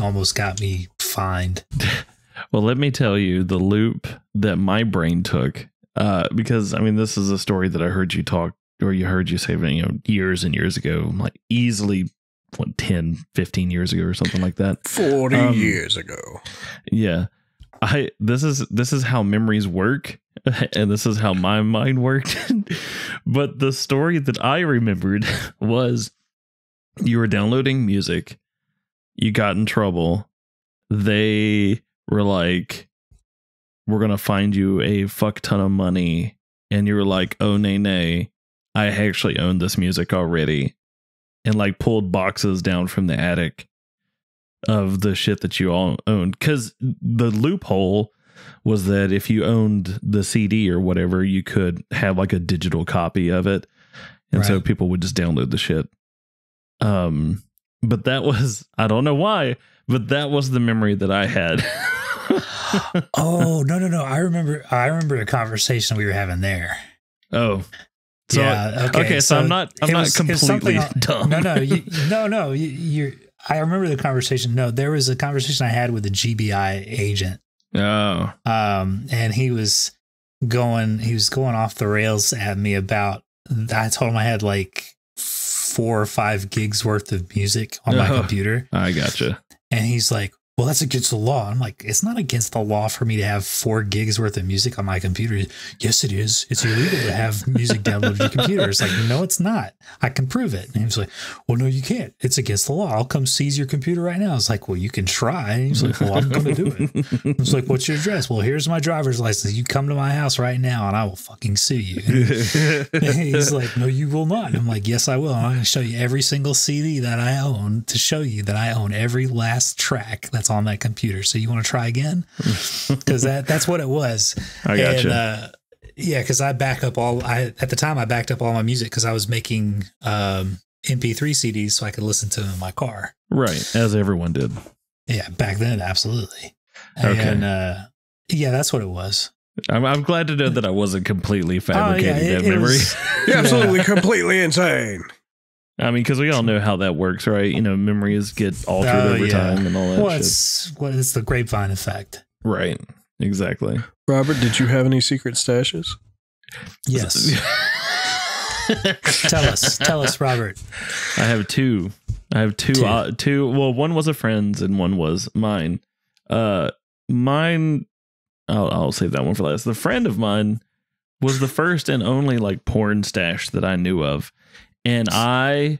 almost got me fined. Well, let me tell you the loop that my brain took. Uh, because I mean, this is a story that I heard you talk or you heard you say, you know, years and years ago, like easily what, 10, 15 years ago or something like that. 40 Um, years ago. Yeah. I this is this is how memories work and this is how my mind worked. but the story that I remembered was you were downloading music, you got in trouble. They were like we're to find you a fuck ton of money and you were like, "Oh nay nay, I actually own this music already." And like pulled boxes down from the attic of the shit that you all owned because the loophole was that if you owned the cd or whatever you could have like a digital copy of it and so people would just download the shit um but that was i don't know why but that was the memory that i had oh no no no! I remember I remember a conversation we were having there. oh so yeah. Okay. okay, so, i'm not i'm it not was- completely dumb No, no, you, no, no. You, you're. I remember the conversation. No, there was a conversation I had with a GBI agent, oh um, and he was going. He was going off the rails at me about. I told him I had like four or five gigs worth of music on my Oh. computer, i gotcha and he's like, "Well, that's against the law." I'm like, "It's not against the law for me to have four gigs worth of music on my computer." Yes, it is. It's illegal to have music downloaded to your computer. It's like, no, it's not. I can prove it. And he was like, "Well, no, you can't. It's against the law. I'll come seize your computer right now." I was like, "Well, you can try." And he's like, "Well, I'm going to do it." I was like, "What's your address?" Well, here's my driver's license. You come to my house right now, and I will fucking sue you. And he's like, no, you will not. And I'm like, yes, I will. I'm going to show you every single CD that I own to show you that I own every last track that's on that computer. So you want to try again? Because that that's what it was. I gotcha. And, uh, yeah, because I back up all. I at the time I backed up all my music because I was making um, MP3 CDs so I could listen to them in my car. right as everyone did Yeah, back then, absolutely. Okay. And uh, yeah, that's what it was. I'm, I'm glad to know that i wasn't completely Oh, fabricating yeah, it- that it memory was- You're absolutely completely insane. I mean, because we all know how that works, right? You know, memories get altered Oh, over yeah. time and all that Well, shit. it's what it's the grapevine effect. Right. Exactly. Robert, did you have any secret stashes? Yes. tell us, tell us, Robert. I have two. I have two. Two. Uh, two. Well, one was a friend's and one was mine. Uh, mine. I'll, I'll save that one for last. The friend of mine was the first and only like porn stash that I knew of, and I.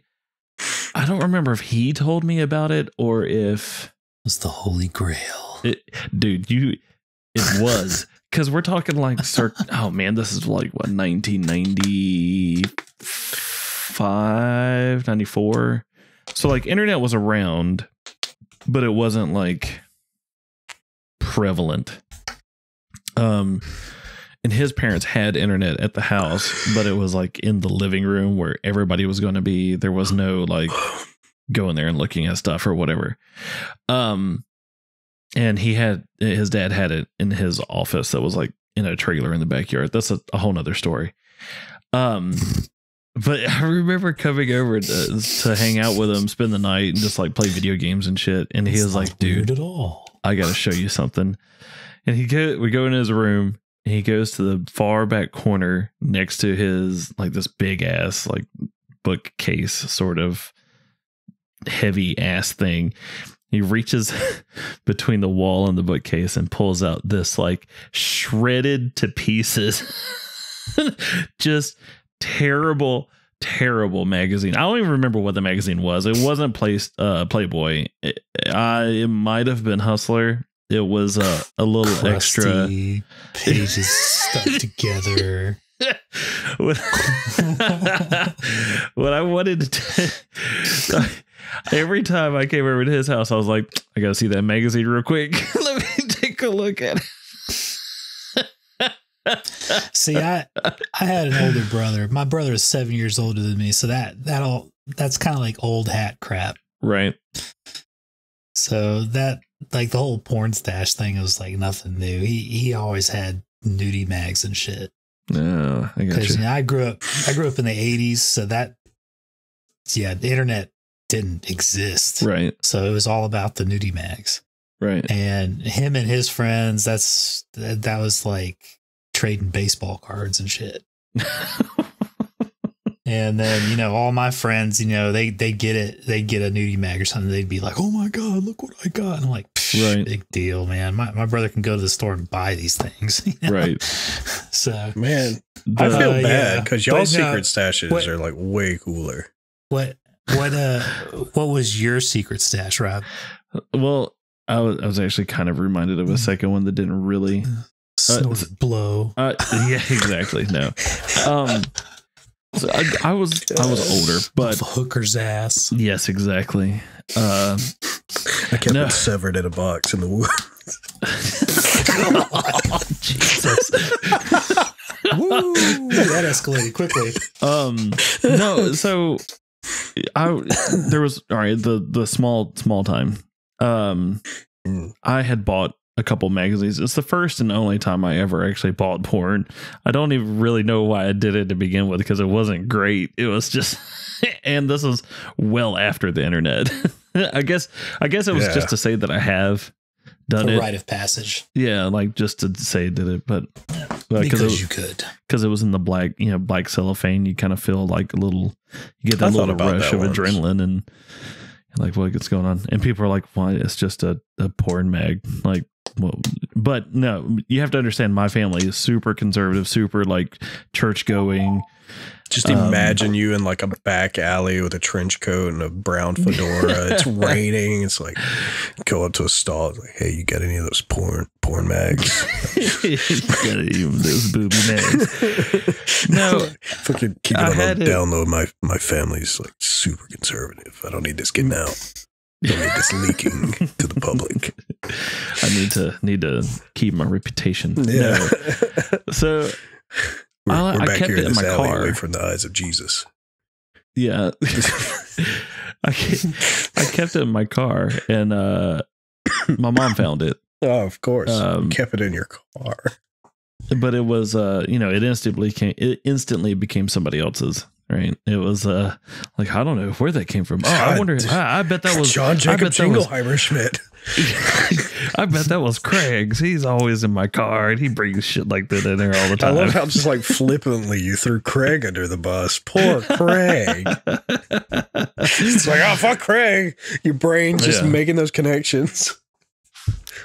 I don't remember if he told me about it or if It was the Holy Grail. It, dude, you, it was because we're talking like, cir- oh man, this is like what 1995, 94. So like, internet was around, but it wasn't like prevalent. Um, and his parents had internet at the house, but it was like in the living room where everybody was going to be. There was no like going there and looking at stuff or whatever. Um, and he had his dad had it in his office that was like in a trailer in the backyard. That's a, a whole nother story. Um, but I remember coming over to, to hang out with him, spend the night, and just like play video games and shit. And he It's was like, "Dude, at all. I got to show you something." And he go, we go in his room, he goes to the far back corner next to his like this big ass like bookcase sort of heavy ass thing. He reaches between the wall and the bookcase and pulls out this like shredded to pieces, just terrible, terrible magazine. I don't even remember what the magazine was. It wasn't Place uh, Playboy. It, I, it might have been Hustler. It was a, a little extra. Pages stuck together. what, I wanted to every time I came over to his house, I was like, I gotta see that magazine real quick. Let me take a look at it. See, I I had an older brother. My brother is seven years older than me, so that that all that's kind of like old hat crap. Right. So that like the whole porn stash thing was like nothing new. He he always had nudie mags and shit. No, I got you. you know, I grew up I grew up in the eighties, so that yeah, the internet didn't exist. Right, So it was all about the nudie mags. right. And him and his friends, that's that, that was like trading baseball cards and shit. And then, you know, all my friends, you know, they they get it, they get a nudie mag or something. They'd be like, "Oh my god, look what I got!" And I'm like, Right. "Big deal, man. My my brother can go to the store and buy these things." you know? Right. So Man, I feel Uh, bad because But y'all's no, secret stashes what- are like way cooler. what what uh what was your secret stash, Rob? well, I was, I was actually kind of reminded of a second one that didn't really. Snort blow. Uh, yeah, exactly. No. Um, so I, I was I was older, but Off a hooker's ass. yes, exactly. Uh, I kept No. it severed in a box in the woods. oh, Jesus. Woo! That escalated quickly. Um, no, so I there was all right. The the small small time. Um, Mm. I had bought a couple magazines. It's the first and only time I ever actually bought porn. I don't even really know why I did it to begin with because it wasn't great. It was just, and this was well after the internet. I guess I guess it was Yeah. just to say that I have done A it. rite of passage. Yeah, like just to say I did it, but uh, because because it, you could. because it was in the black, you know, black cellophane, you kind of feel like a little, you get that thought little rush that of once. adrenaline and, and like what's going on, and people are like, "Why? It's just a, a porn mag." Like, well, but no, you have to understand. My family is super conservative, super like church going. Just Um, imagine you in like a back alley with a trench coat and a brown fedora. it's raining. It's like go up to a stall. It's like, hey, you got any of those porn porn mags? got any of those booby mags. No. fucking keep it I on it- My my family's like super conservative. I don't need this getting out. This leaking to the public. I need to need to keep my reputation. Yeah. No. So We're, I- we're I back kept here it in my alley car. away from the eyes of Jesus. Yeah. I kept, I kept it in my car and uh my mom found it. Oh, of course. Um, you kept it in your car. But it was uh you know, it instantly came it instantly became somebody else's, right? It was uh like I don't know where that came from. Oh, I wonder. I, I bet that was John Jacob was- Jingleheimer Schmidt. I bet that was Craig's. He's always in my car and he brings shit like that in there all the time. I love how just like flippantly you threw Craig under the bus. Poor Craig. It's like, oh fuck Craig. Your brain just Yeah. making those connections.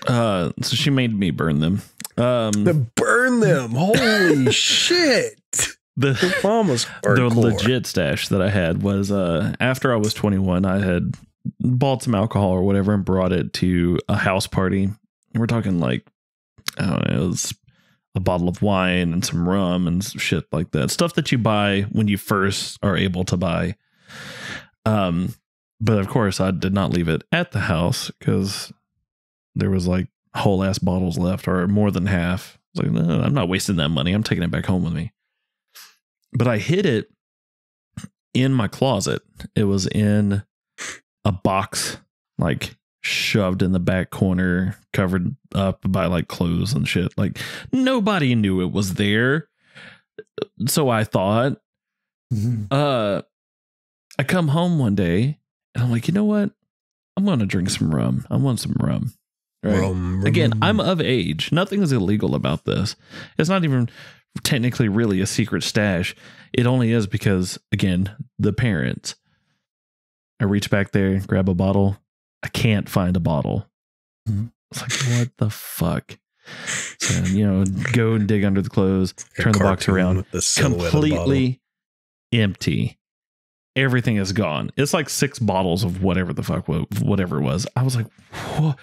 uh so she made me burn them. Um To burn them. Holy shit. The mom was the legit stash that I had was uh after I was 21 I had bought some alcohol or whatever and brought it to a house party. And we're talking like I don't know, it was a bottle of wine and some rum and shit like that. Stuff that you buy when you first are able to buy. Um but of course I did not leave it at the house cuz there was like whole ass bottles left or more than half. I was like, no, I'm not wasting that money. I'm taking it back home with me. But I hid it in my closet. It was in a box, like shoved in the back corner, covered up by like clothes and shit. Like nobody knew it was there. So I thought, Mhm. uh, I come home one day and I'm like, you know what? I'm going to drink some rum. I want some rum. Right. Rum, rum, Again, rum. I'm of age. Nothing is illegal about this. It's not even technically really a secret stash. It only is because again, the parents. I reach back there, grab a bottle. I can't find a bottle. Mhm. It's like what the fuck. So you know, go and dig under the clothes, turn the box around, the completely empty. Everything is gone. It's like six bottles of whatever the fuck, whatever it was. I was like, Whoa.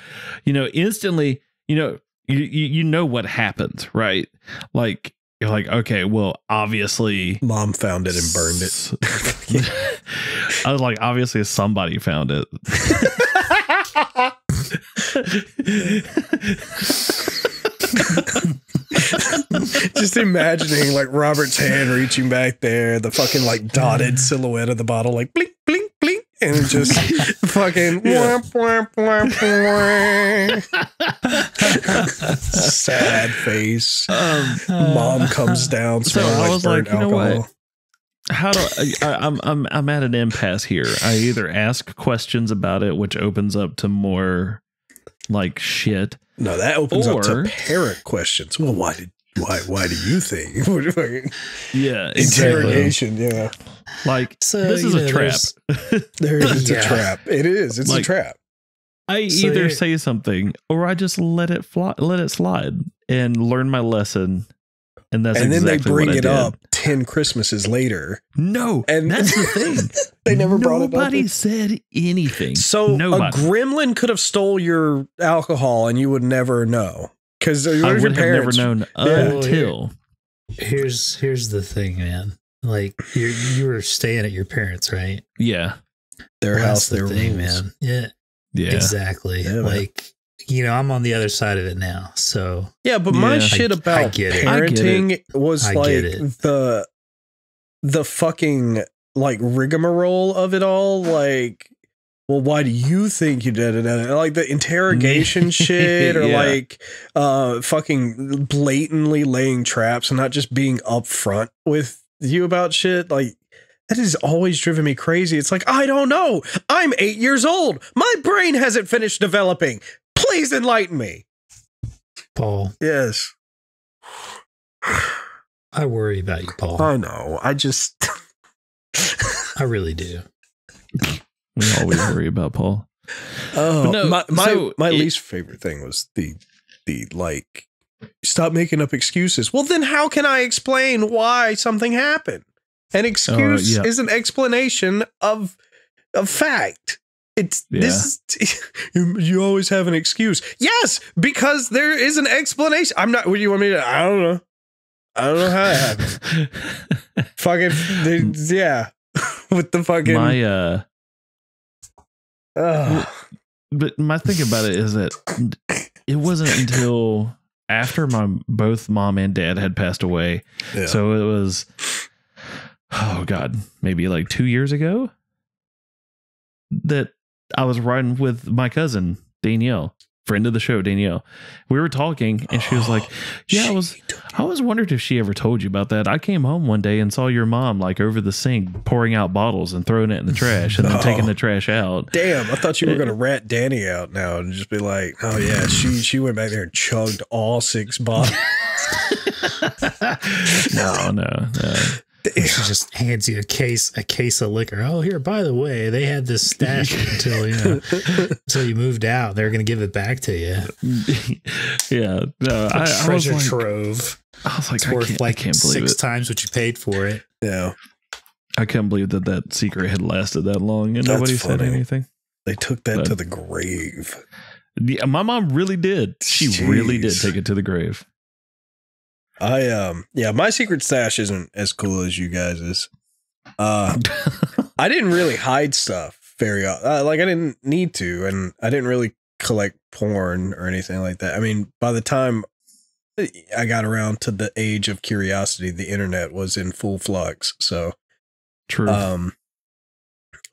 you know, instantly, you know, you, you you know what happens, right? Like you're like, okay, well, obviously, Mom found it and burned it. I was like, obviously, somebody found it. Just imagining like Robert's hand reaching back there, the fucking like dotted silhouette of the bottle, like blink, blink, blink, and it just fucking womp, womp, womp, womp. sad face. um, Mom comes down, So smelling I like was like, you know alcohol. what? how do I, I I'm I'm I'm at an impasse here. I either ask questions about it, which opens up to more like shit. No, that opens up to parent questions. Well, why did why why do you think Fucking Yeah, exactly. interrogation? Yeah, Like So, this is you a trap. there's- there is Yeah. a trap. It is. It's a trap. I So either you're- say something or I just let it fly, let it slide, and learn my lesson. And that's and then exactly they bring it did. up ten Christmases later. No, And- that's the thing. They never brought it up. Nobody said anything. So Nobody. a gremlin could have stole your alcohol and you would never know because I your would have never known Yeah. until. here's here's the thing, man. Like you you were staying at your parents, right? Yeah, Their Well, house, their the thing, rules. man. Yeah, yeah. exactly. Yeah, like you know, I'm on the other side of it now. So Yeah, but my Yeah. shit about I get it. I get parenting was I like get it. the the fucking like rigmarole of it all. Like, well, why do you think you did it? And, Like the interrogation shit, or Yeah. like uh fucking blatantly laying traps and not just being upfront with you about shit. Like that has always driven me crazy. It's like I don't know. I'm eight years old. My brain hasn't finished developing. Please enlighten me. Paul, Yes. I worry about you, Paul. I know. I just I really do. We always worry about Paul. oh But no, my my, so my it- least favorite thing was the the like stop making up excuses. Well, then how can I explain why something happened? An excuse yeah. is an explanation of of fact. It's this. You, you always have an excuse. Yes, because there is an explanation. I'm not. What do you want me to? I don't know. I don't know how it happened. fucking they- yeah, with the fucking. my uh, Ugh. but my thing about it is that it wasn't until after my both mom and dad had passed away. Yeah. So it was, oh god, maybe like two years ago that I was riding with my cousin Danielle, friend of the show Danielle. We were talking, and she was like, "Yeah, I was." I was wondering if she ever told you about that. I came home one day and saw your mom like over the sink pouring out bottles and throwing it in the trash and then No. taking the trash out. Damn, I thought you were gonna rat Danny out now and just be like, "Oh yeah, she she went back there and chugged all six bottles." No, no, no. She just hands you a case a case of liquor. Oh, here, by the way, they had this stash until you know until you moved out. They're gonna give it back to you. yeah, no. A I, I was treasure like, trove. I was like, It's I worth can't, like I can't six it. times what you paid for it. yeah, I can't believe that that secret had lasted that long and That's nobody said anything. they took that But- to the grave. Yeah, my mom really did. She really did take it to the grave. I um yeah, my secret stash isn't as cool as you guys is. Uh, I didn't really hide stuff very uh, like I didn't need to, and I didn't really collect porn or anything like that. I mean, by the time I got around to the age of curiosity, the internet was in full flux. So True. Um,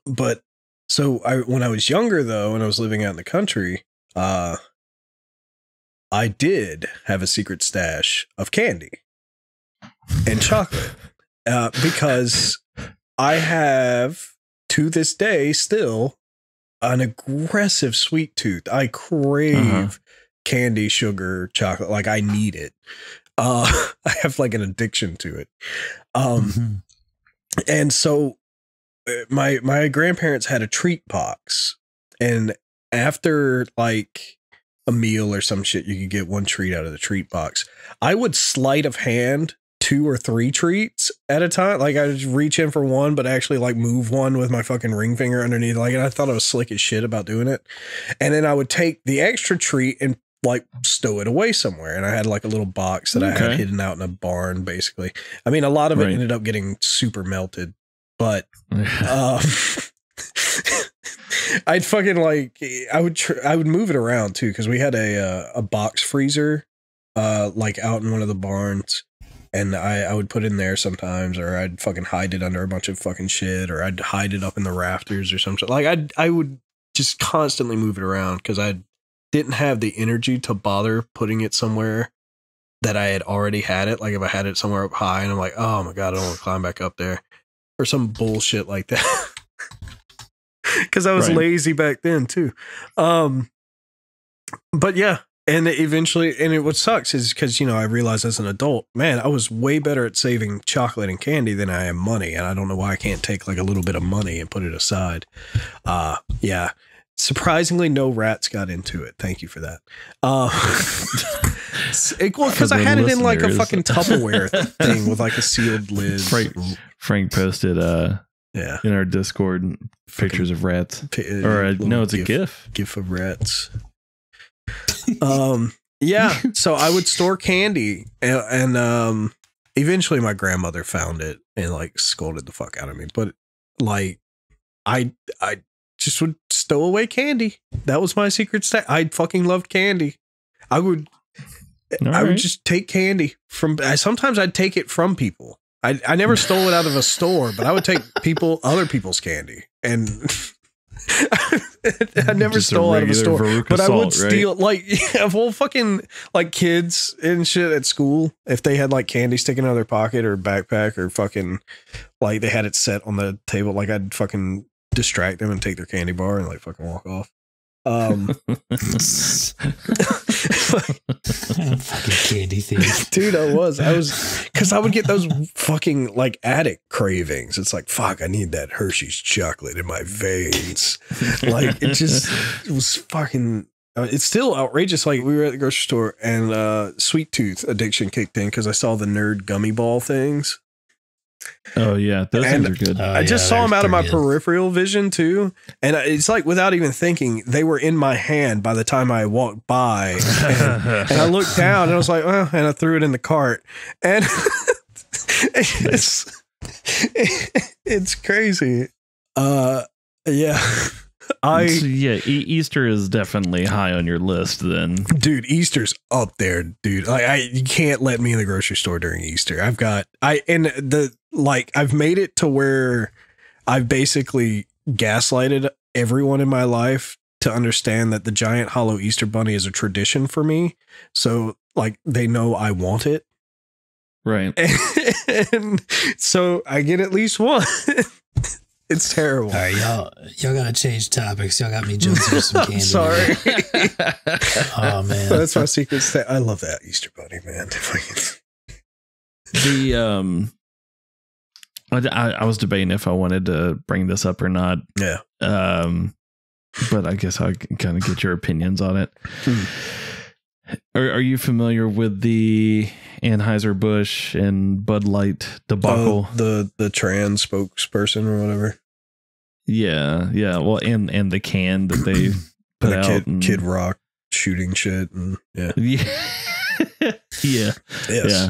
but so I when I was younger though, when I was living out in the country, uh, I did have a secret stash of candy and chocolate, uh, because I have to this day still an aggressive sweet tooth. I crave Uh-huh. candy, sugar, chocolate. Like I need it. Uh, I have like an addiction to it. Um, Mhm. and so uh, my my grandparents had a treat box and after like a meal or some shit you could get one treat out of the treat box. I would sleight of hand two or three treats at a time. Like i would reach in for one but actually like move one with my fucking ring finger underneath. Like and i thought i was slick as shit about doing it. And then i would take the extra treat and like stow it away somewhere. And i had like a little box that i had hidden out in a barn basically. I mean a lot of it Right. ended up getting super melted but um I'd fucking like I would tr- I would move it around too because we had a uh, a box freezer uh like out in one of the barns and I I would put in there sometimes or I'd fucking hide it under a bunch of fucking shit or I'd hide it up in the rafters or something like I I would just constantly move it around because I didn't have the energy to bother putting it somewhere that I had already had it like if I had it somewhere up high and I'm like oh my god I don't want to climb back up there or some bullshit like that. Cause I was Right. lazy back then too. Um but yeah, and eventually and it what sucks is because you know I realized as an adult, man, I was way better at saving chocolate and candy than I am money. And I don't know why I can't take like a little bit of money and put it aside. Uh yeah. Surprisingly, no rats got into it. Thank you for that. Uh, it- well, because I had it in like a fucking Tupperware thing with like a sealed lid. Frank- Frank posted uh Yeah. in our Discord pictures of rats. P- Or uh, little no, it's a gif- GIF. gif of rats. um, yeah. So I would store candy, and, and um, eventually my grandmother found it and like scolded the fuck out of me. But like, I I just would stow away candy. That was my secret stash. I fucking loved candy. I would. All I would right. just take candy from. I, sometimes I'd take it from people. I I never stole it out of a store, but I would take people other people's candy, and I never Just stole out of a store. Veruca But I would salt, right? steal like yeah, well, fucking like kids and shit at school. If they had like candy sticking out of their pocket or backpack or fucking like they had it set on the table, like I'd fucking distract them and take their candy bar and like fucking walk off. Um, fucking candy thief. dude, I was, I was, because I would get those fucking like addict cravings. It's like fuck, I need that Hershey's chocolate in my veins. like it just it was fucking uh, it's still outrageous like we were at the grocery store and uh sweet tooth addiction kicked in because i saw the nerd gummy ball things oh yeah, those And- things are good. Oh, i just yeah, saw them out of my good. peripheral vision too. And it's like without even thinking they were in my hand by the time i walked by. And, and i looked down and i was like oh and i threw it in the cart. And it's it's crazy. Uh yeah i So, yeah, e- Easter is definitely high on your list. Then. Dude easter's up there dude. Like i you can't let me in the grocery store during easter. I've got i and the like i've made it to where i've basically gaslighted everyone in my life to understand that the giant hollow easter bunny is a tradition for me. So like they know i want it. Right. and so i get at least one it's terrible All right, y'all, y'all gotta change topics. Y'all got me jumping for some I'm candy. sorry Oh man, that's my secret sta- i love that easter bunny man the um, I, I I was debating if I wanted to bring this up or not. yeah Um, but I guess I can kind of get your opinions on it. Hmm. Are, are you familiar with the Anheuser Busch and Bud Light debacle? Oh, the the trans spokesperson or whatever. yeah, yeah. Well, and and the can that they put And the out. kid and- Kid Rock shooting shit and yeah. Yeah, yeah, Yes. yeah.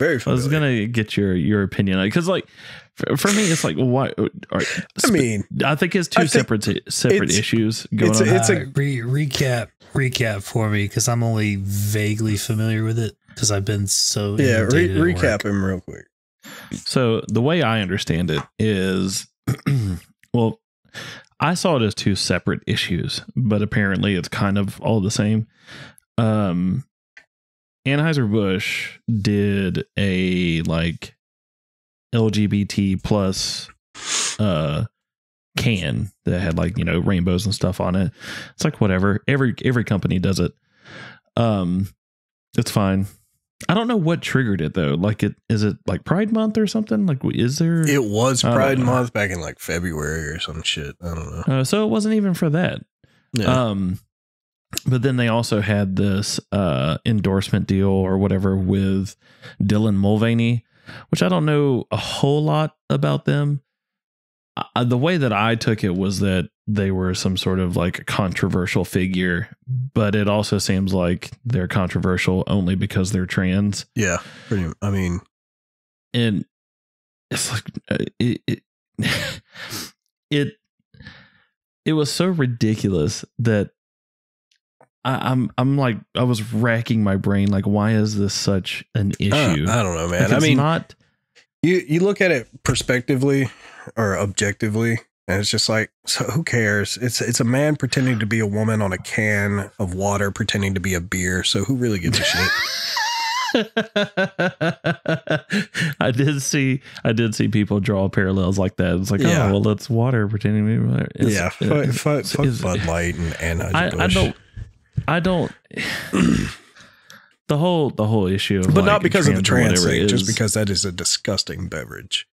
Very I was gonna get your your opinion because, like, for, for me, it's like, well, why? Or, I mean, I think it's two I think separate separate issues going it's on. a- it's Uh, re- recap, recap for me because I'm only vaguely familiar with it because I've been so yeah, re- inundated at work. recap him real quick. So the way I understand it is, well, I saw it as two separate issues, but apparently it's kind of all the same. Um, Anheuser Busch did a like LGBT plus uh can that had like you know rainbows and stuff on it. It's like whatever. Every every company does it. Um, it's fine. I don't know what triggered it though. Like it is it like Pride Month or something? Like is there? It was Pride. Month back in like February or some shit. I don't know. uh, so it wasn't even for that. Um, but then they also had this uh, endorsement deal or whatever with Dylan Mulvaney, which I don't know a whole lot about them. Uh, the way that I took it was that they were some sort of like controversial figure, but it also seems like they're controversial only because they're trans. yeah, pretty. I mean, and it's like uh, it, it it it was so ridiculous that I, I'm I'm like I was racking my brain like why is this such an issue? I don't know, man. Like, I mean, not you you look at it prospectively or objectively, and it's just like, so who cares? It's it's a man pretending to be a woman on a can of water, pretending to be a beer. So who really gives a shit? I did see I did see people draw parallels like that. It's like, oh, Yeah. oh well, that's water pretending to be water. It's- yeah, fuck, fuck, fuck Bud Light and Anheuser I, I don't I don't the whole the whole issue of but like, not because of the trans thing, just because that is a disgusting beverage.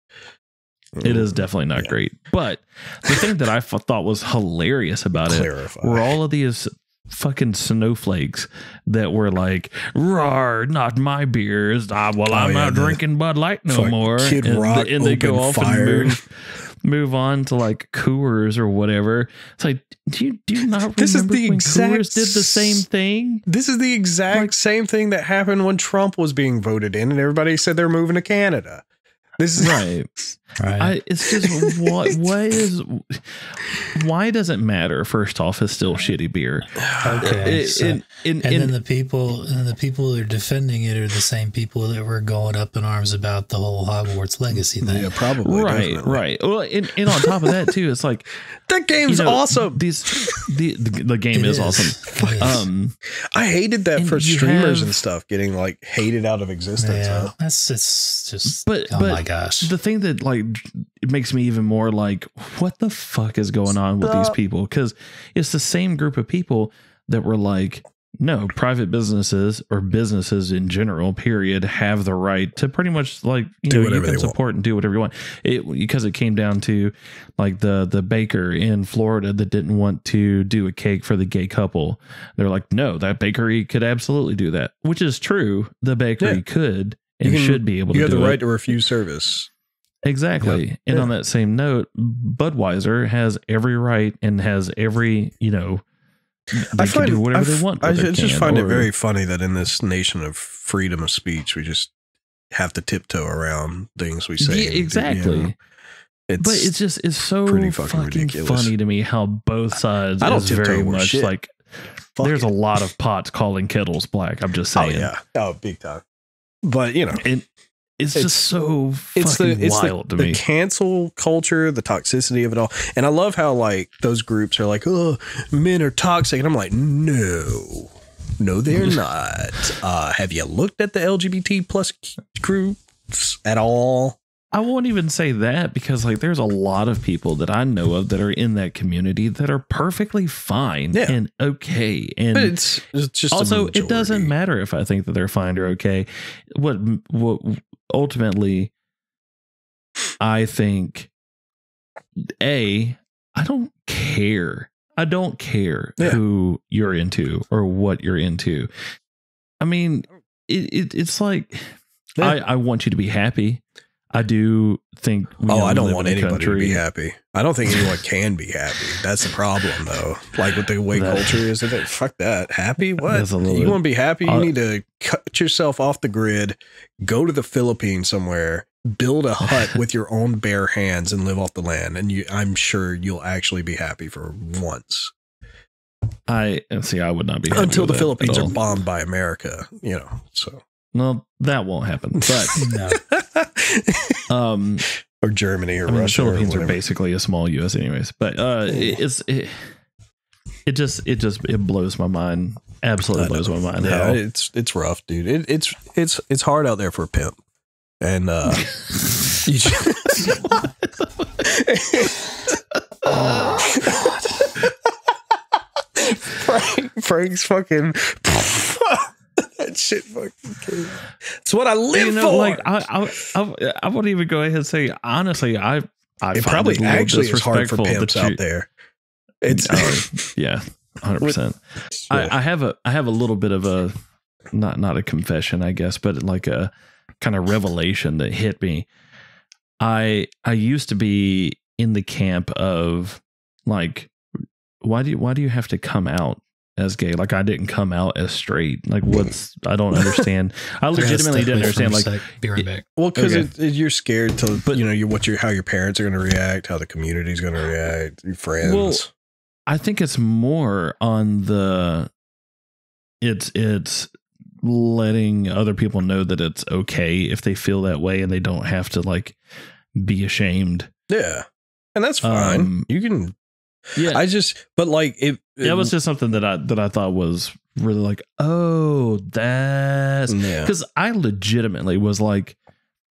It is definitely not Yeah. great. But the thing that I f- thought was hilarious about it were all of these fucking snowflakes that were like, "Rar, not my beers." Ah, well, Oh, I'm yeah, not drinking Bud Light no more. Kid and, Rock and they go off fire. and move, move on to like Coors or whatever. It's like, do you do you not This is remember the when exact Coors did the same thing? This is the exact Like- same thing that happened when Trump was being voted in, and everybody said they're moving to Canada. This is Right. Right. I, it's just what what is why does it matter? First off, it's still shitty beer. okay. It- so- in- in- and in- then the people and the people who are defending it are the same people that were going up in arms about the whole Hogwarts legacy thing. yeah, probably right, definitely. right. Well, and, and on top of that too, it's like That game's you know, awesome. These the the, the game is awesome. It is. Um, I hated that for streamers have- and stuff getting like hated out of existence. yeah, huh? that's it's just. But- oh but my gosh, the thing that like it makes me even more like, what the fuck is going on with these people? Because it's the same group of people that were like, no, private businesses or businesses in general, period, have the right to pretty much like you Do know you can they want. support and do whatever you want. It because it came down to like the the baker in Florida that didn't want to do a cake for the gay couple. They're like, no, that bakery could absolutely do that, which is true. The bakery Yeah. could You and can- should be able You to have do the it. right to refuse service. Exactly. And Yeah. on that same note, Budweiser has every right and has every, you know, they can do whatever I they want. I just can, find it very funny that in this nation of freedom of speech, we just have to tiptoe around things we say. Yeah, and you exactly. know. It's, but it's just it's so pretty fucking, fucking funny to me how both sides I don't is tiptoe very much shit. like fuck there's it. a lot of pots calling kettles black. I'm just saying. oh saying. yeah, oh big time. But you know, And it's, It's- just so it's the it's wild the, to the me. cancel culture, the toxicity of it all, and I love how like those groups are like, oh, men are toxic, and I'm like, no, no, they're not. Uh, have you looked at the LGBT plus groups at all? I won't even say that because like there's a lot of people that I know of that are in that community that are perfectly fine Yeah. and okay and But it's it's just also it doesn't matter if i think that they're fine or okay what what ultimately i think a i don't care i don't care Yeah. who you're into or what you're into i mean it, it it's like Yeah. i i want you to be happy i do think you Oh, I don't want anybody to be happy. I don't think anyone can be happy. That's the problem, though. Like with the way That- culture is, that fuck that. Happy? What? Little You want to be happy? You I'll- need to cut yourself off the grid, go to the Philippines somewhere, build a hut with your own bare hands, and live off the land. And you, I'm sure you'll actually be happy for once. i see i would not be happy Until the Philippines are bombed by America, you know. So, no that won't happen but no. Um or Germany or I mean, Russia. the Philippines or are basically a small U.S. anyways, but uh, it, it's it, it just it just it blows my mind. Absolutely blows my mind. Yeah, how it's it's rough, dude. It, it's it's it's hard out there for a pimp, and uh, you just, Frank, Frank's fucking that shit fucking kills me. It's what I live you know, for. like I, I, I, I would even go ahead and say honestly, I, I it probably it actually is hard for pimps you- out there. It's Oh, yeah, hundred percent. I, I have a I have a little bit of a not not a confession, I guess, but like a kind of revelation that hit me. I I used to be in the camp of like why do you why do you have to come out as gay? Like I didn't come out as straight. Like what's I don't understand. I I legitimately step didn't understand. Like sec. be right back. Well, because Okay. you're scared to, But- you know, you what your how your parents are going to react, how the community's going to react, your friends. Well, I think it's more on the it's it's letting other people know that it's okay if they feel that way and they don't have to like be ashamed. yeah, and that's fine. Um, you can. Yeah. I just, but like it. that was just something that I that I thought was really like, oh, that's yeah. because I legitimately was like,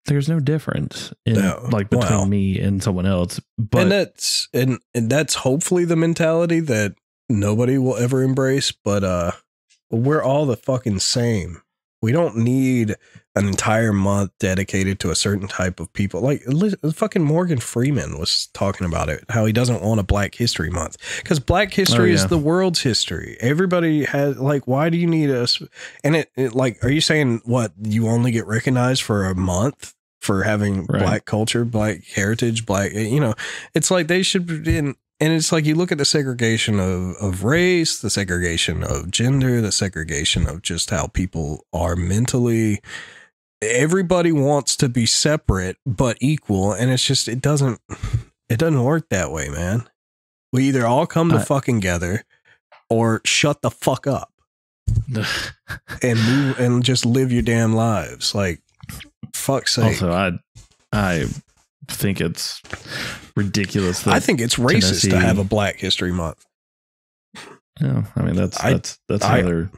there's no difference in No. like between Wow. me and someone else. But and that's and, and that's hopefully the mentality that nobody will ever embrace. But uh, we're all the fucking same. We don't need an entire month dedicated to a certain type of people. Like fucking Morgan Freeman was talking about it, how he doesn't want a Black History Month because Black oh, History Oh, is the world's history. Everybody has like, why do you need us? And it, it like, are you saying what you only get recognized for a month for having Right. Black culture, Black heritage, Black? Eh, you know, it's like they should be in. And it's like you look at the segregation of, of race, the segregation of gender, the segregation of just how people are mentally everybody wants to be separate but equal and it's just it doesn't it doesn't work that way man we either all come to I- fucking together or shut the fuck up and move and just live your damn lives like fuck's sake also I I think it's ridiculous. That, i think it's racist to have a black history month Yeah, I mean that's I- that's that's I- another.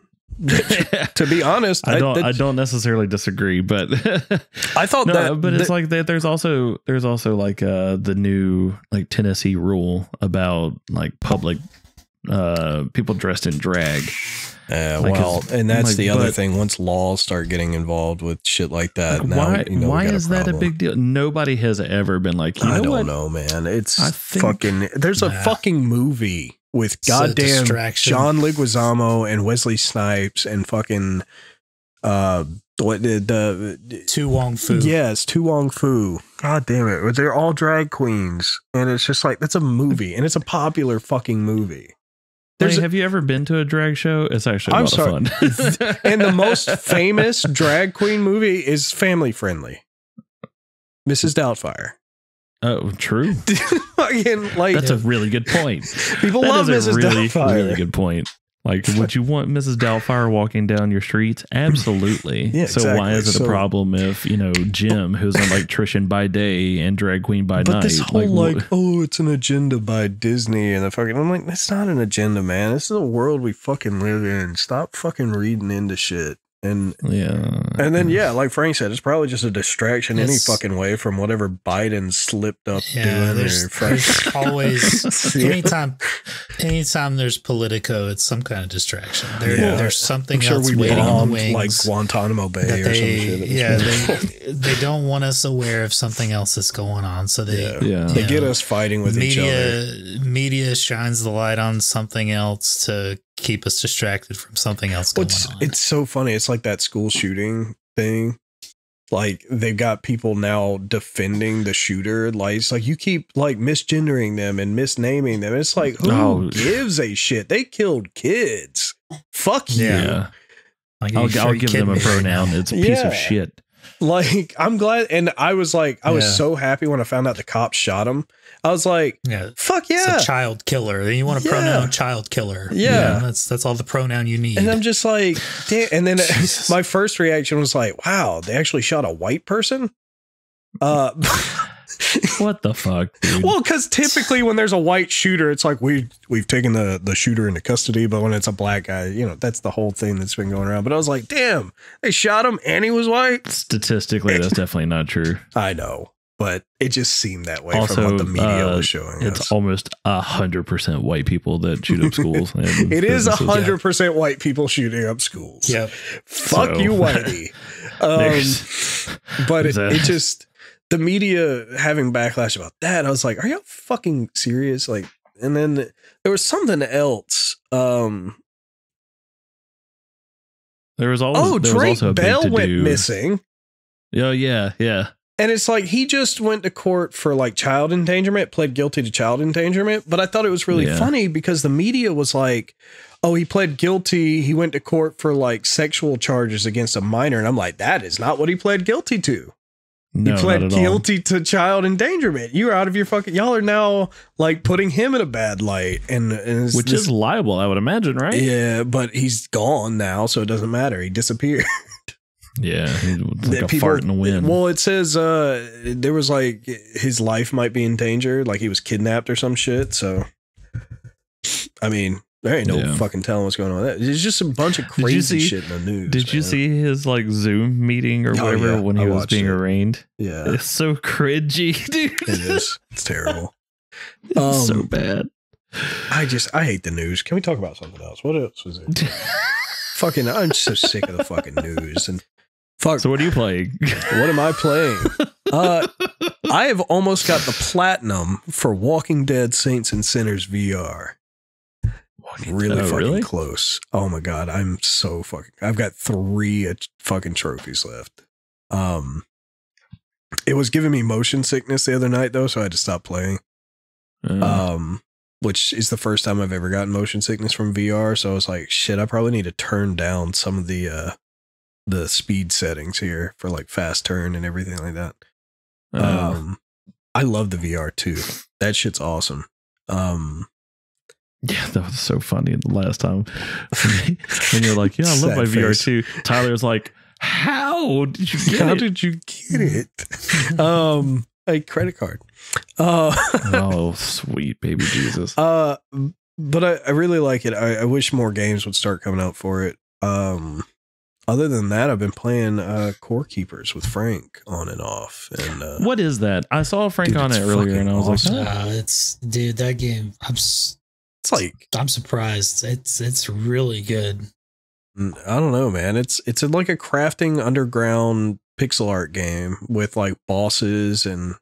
To be honest I don't I that- don't necessarily disagree, but I thought no, that but it's like that. There's also there's also like uh the new like Tennessee rule about like public uh people dressed in drag. Yeah, Like, well, and that's like, the other but- thing. Once laws start getting involved with shit like that, Like, now why you know why is that a big deal? Nobody has ever been like you I know don't what? know, man. It's I think- fucking. There's a Nah. fucking movie with goddamn. John Leguizamo and Wesley Snipes and fucking uh what the the To Wong Foo. yes To Wong Foo. God damn it! They're all drag queens, and it's just like that's a movie, and it's a popular fucking movie. There's There's have you ever been to a drag show? It's actually a I'm lot sorry. of fun. and the most famous drag queen movie is family friendly. Mrs. Doubtfire. Oh, true. Fucking like That's a really good point. people That love Mrs. really, Doubtfire. really good point. Like, would you want Mrs. Doubtfire walking down your streets? Absolutely. Yeah, so why is it So- a problem if you know Jim, who's an electrician by day and drag queen by But night? this whole like, like, oh, it's an agenda by Disney and the fucking. I'm like, that's not an agenda, man. This is the world we fucking live in. Stop fucking reading into shit. And yeah, and then yeah, like Frank said, it's probably just a distraction any fucking way from whatever Biden slipped up Yeah, doing. there's, there's always anytime anytime there's Politico, it's some kind of distraction. There, Yeah. There's something I'm sure else we waiting in the wings. like Guantanamo Bay that or some shit. Yeah, they, they don't want us aware of something else that's going on. So they, Yeah. yeah. they you get us fighting with each other. media, media shines the light on something else to keep us distracted from something else Well, going it's on. it's so funny. It's like that school shooting thing. Like they've got people now defending the shooter. Like it's like you keep like misgendering them and misnaming them. It's like who Oh. gives a shit? They killed kids. Fuck you. Yeah. yeah. Like, I'll, sure I'll give them a kidding me right pronoun. It's a piece Yeah. of shit. Like I'm glad, and I was like, I was so happy when I found out the cops shot him. I was like, Yeah. fuck It's yeah. a child killer. Then You want a Yeah. pronoun child killer. Yeah. You know, that's that's all the pronoun you need. And I'm just like, damn. And then Jesus. my first reaction was like, wow, they actually shot a white person. Uh, What the fuck, dude? well, because typically when there's a white shooter, it's like we we've taken the the shooter into custody. But when it's a black guy, you know, that's the whole thing that's been going around. But I was like, damn, they shot him and he was white. Statistically, that's definitely not true. I know, but it just seemed that way Also, from what the media uh, was showing It's us. almost a hundred percent white people that shoot up schools. and It is a hundred percent white people shooting up schools. Yep. Fuck So- you, Whitey. Um, There's- but it, it just the media having backlash about that. I was like, are y'all fucking serious? Like, and then there was something else. Um, there was always oh, there was Drake also a Bell went missing. Oh yeah, yeah. And it's like he just went to court for like child endangerment, pled guilty to child endangerment. But I thought it was really Yeah. funny because the media was like, oh, he pled guilty. He went to court for like sexual charges against a minor. And I'm like, that is not what he pled guilty to. No, he pled at all. guilty to child endangerment. You're out of your fucking. Y'all are now like putting him in a bad light. And, and which this- is liable, I would imagine, right? yeah, but he's gone now. So it doesn't matter. He disappeared. Yeah, like that a people- fart in the wind. Well, it says uh there was like his life might be in danger, like he was kidnapped or some shit. So, I mean, there ain't no Yeah. fucking telling what's going on. With that. There's just a bunch of crazy see- shit in the news. Did you see his like Zoom meeting or Oh, whatever yeah, when he I was being it. arraigned? Yeah, It's so cringy, dude. it is. It's terrible. It's so Um, bad. I just I hate the news. Can we talk about something else? What else was it? fucking, I'm so sick of the fucking news and fuck. So what are you playing? what am I playing? Uh, I have almost got the platinum for Walking Dead Saints and Sinners VR. really Oh, fucking really? close. Oh my god, I'm so fucking. I've got three uh, fucking trophies left. Um, it was giving me motion sickness the other night though, so I had to stop playing. Uh, Um, which is the first time I've ever gotten motion sickness from VR. So I was like, shit, I probably need to turn down some of the uh the speed settings here for like fast turn and everything like that. uh, Um, I love the VR too. That shit's awesome. Um, yeah, that was so funny the last time. when you're like, yeah, I love my VR too. Tyler's like, how did you get how it? did you get it? um, a credit card. Uh, oh, sweet baby Jesus. uh, but I, I really like it. I, I wish more games would start coming out for it. Um, other than that, I've been playing uh Core Keepers with Frank on and off, and uh, What is that? I saw Frank Dude, on it earlier, and I was fucking like, oh, Uh, it's dude, that game. I'm it's like I'm surprised. It's it's really good. I don't know, man. It's it's a, like a crafting underground pixel art game with like bosses and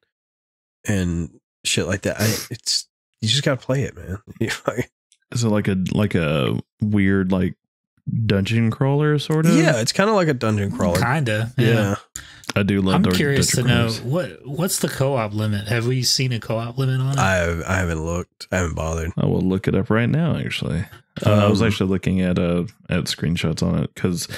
and shit like that. I, it's you just gotta play it, man. You is it like a like a weird like dungeon crawler sort of? yeah, it's kind of like a dungeon crawler. Kinda. Yeah. I do love. I'm dun- curious to dungeon know what what's the co-op limit. Have we seen a co-op limit on it? I I haven't looked. I haven't bothered. I will look it up right now. Actually, uh, I was Um, actually looking at uh at screenshots on it because,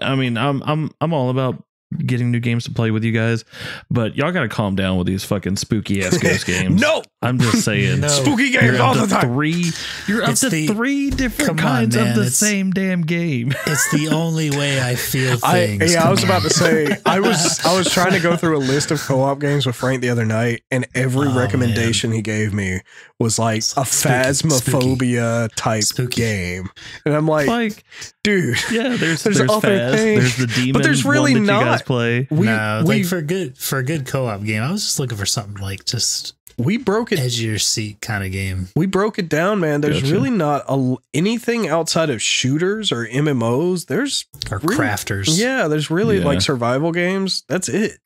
I mean, I'm I'm I'm all about getting new games to play with you guys, but y'all got to calm down with these fucking spooky ass ghost games. No I'm just saying. No. spooky You're games all the time. three. You're up It's to the- three different Come on, kinds of the it's- same damn game. it's the only way I feel I, things. yeah, I Come was about to say I was I was trying to go through a list of co-op games with Frank the other night, and every Oh, recommendation he gave me was like a Spooky, phasmophobia type Spooky. game, and I'm like, like, dude, yeah, there's There's there's, other Faz, things, there's the demon, but there's really one that you guys not. play. we no, we, like for good for a good co-op game. I was just looking for something like just we broke it edge your seat kind of game. we broke it down, man. There's Gotcha. really not a, anything outside of shooters or MMOs. There's Or Really? crafters. yeah, there's really Yeah. like survival games. That's it.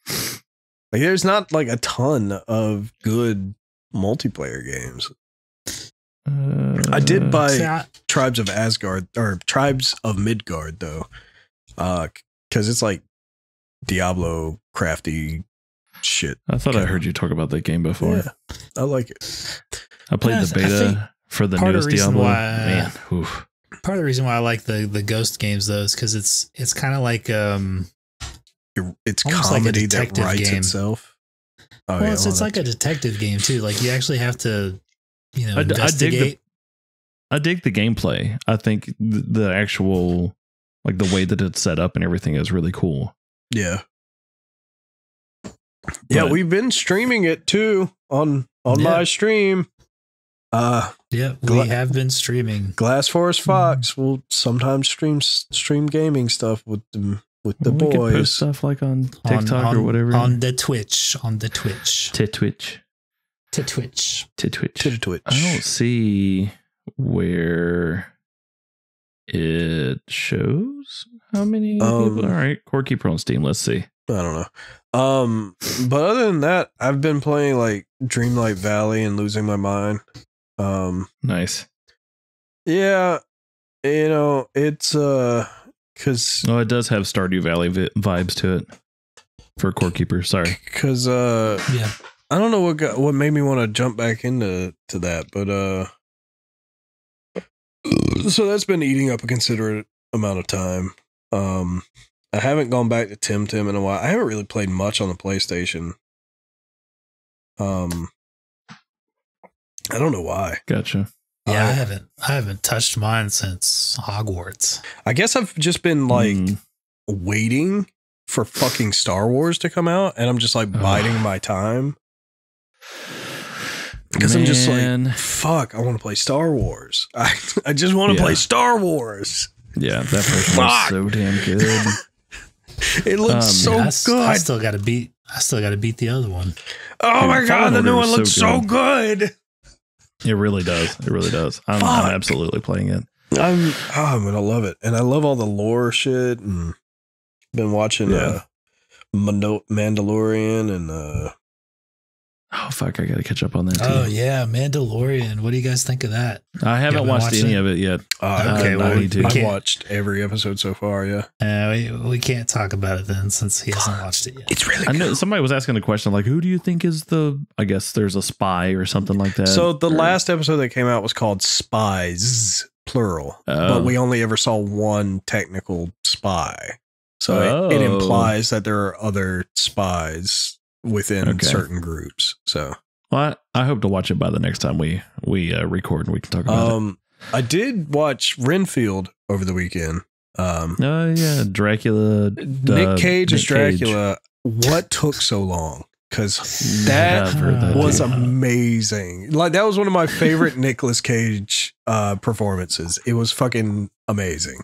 Like there's not like a ton of good multiplayer games. Uh, I did buy See, I- Tribes of Asgard or Tribes of Midgard though, uh, because it's like Diablo crafty shit. I thought I heard you talk about that game before. Yeah, I like it. I played Yeah, the beta for the part newest the Diablo. why- Man, oof. part of the reason why I like the the ghost games though is because it's it's kind of like um It- It's Almost like a comedy that writes game. itself. Oh, well yeah, it's, it's like a detective game too. Like you actually have to you know I d- I dig the- investigate. I dig the gameplay. I think th- the actual, like the way that it's set up and everything is really cool. yeah. Yeah, But- we've been streaming it too on on Yeah. my stream. Uh yeah, we Gla- have been streaming. Glass Forest Fox will sometimes stream stream gaming stuff with them with the we could post stuff like on On- TikTok on, or whatever. on the Twitch, on the Twitch, to Twitch. to Twitch. To Twitch. To Twitch. I don't see where it shows how many Um, people. All right, Core Keeper on Steam. Let's see. I don't know. Um, but other than that, I've been playing like Dreamlight Valley and losing my mind. Um, Nice. yeah, you know, it's uh, cause, Oh, it does have Stardew Valley vi- vibes to it for Core Keeper. Sorry. cause uh, Yeah, I don't know what got, what made me want to jump back into to that, but uh, so that's been eating up a considerate amount of time. Um, I haven't gone back to Tim Tim in a while. I haven't really played much on the PlayStation. Um, I don't know why. Gotcha. yeah. I I- haven't, I haven't touched mine since Hogwarts. I guess I've just been like Mm, waiting for fucking Star Wars to come out, and I'm just like biding my time because I'm just like, fuck, I want to play Star Wars. I I just want to Yeah. play Star Wars. yeah, that first was so damn good. It looks Um, so Yeah, I, s- good. I still got to beat, I still got to beat the other one. oh my god, the new one looks so so good. It really does. It really does. I'm, I'm absolutely playing it. I'm oh, I'm gonna love it, and I love all the lore shit. And been watching Yeah. uh, Mando- Mandalorian and uh, Oh fuck! I gotta catch up on that too. Oh yeah, Mandalorian. What do you guys think of that? I haven't haven't watched watched any it? of it yet. uh, Okay, well, I have watched every episode so far. Yeah, Uh, we, we can't talk about it then since he hasn't watched it yet. it's really I know somebody was asking a question like, "Who do you think is the?" I guess there's a spy or something like that. So the Or- last episode that came out was called Spies, plural, Oh. but we only ever saw one technical spy. So it, it Oh. implies that there are other spies within Okay. certain groups. So Well, I, I hope to watch it by the next time we we uh, record and we can talk about um, I did watch Renfield over the weekend. Um, it. Oh yeah, Dracula. Nick uh, Cage as Nick Cage. Dracula. What took so long? Because that that was too. amazing. Like that was one of my favorite Nicolas Cage uh performances. It was fucking amazing.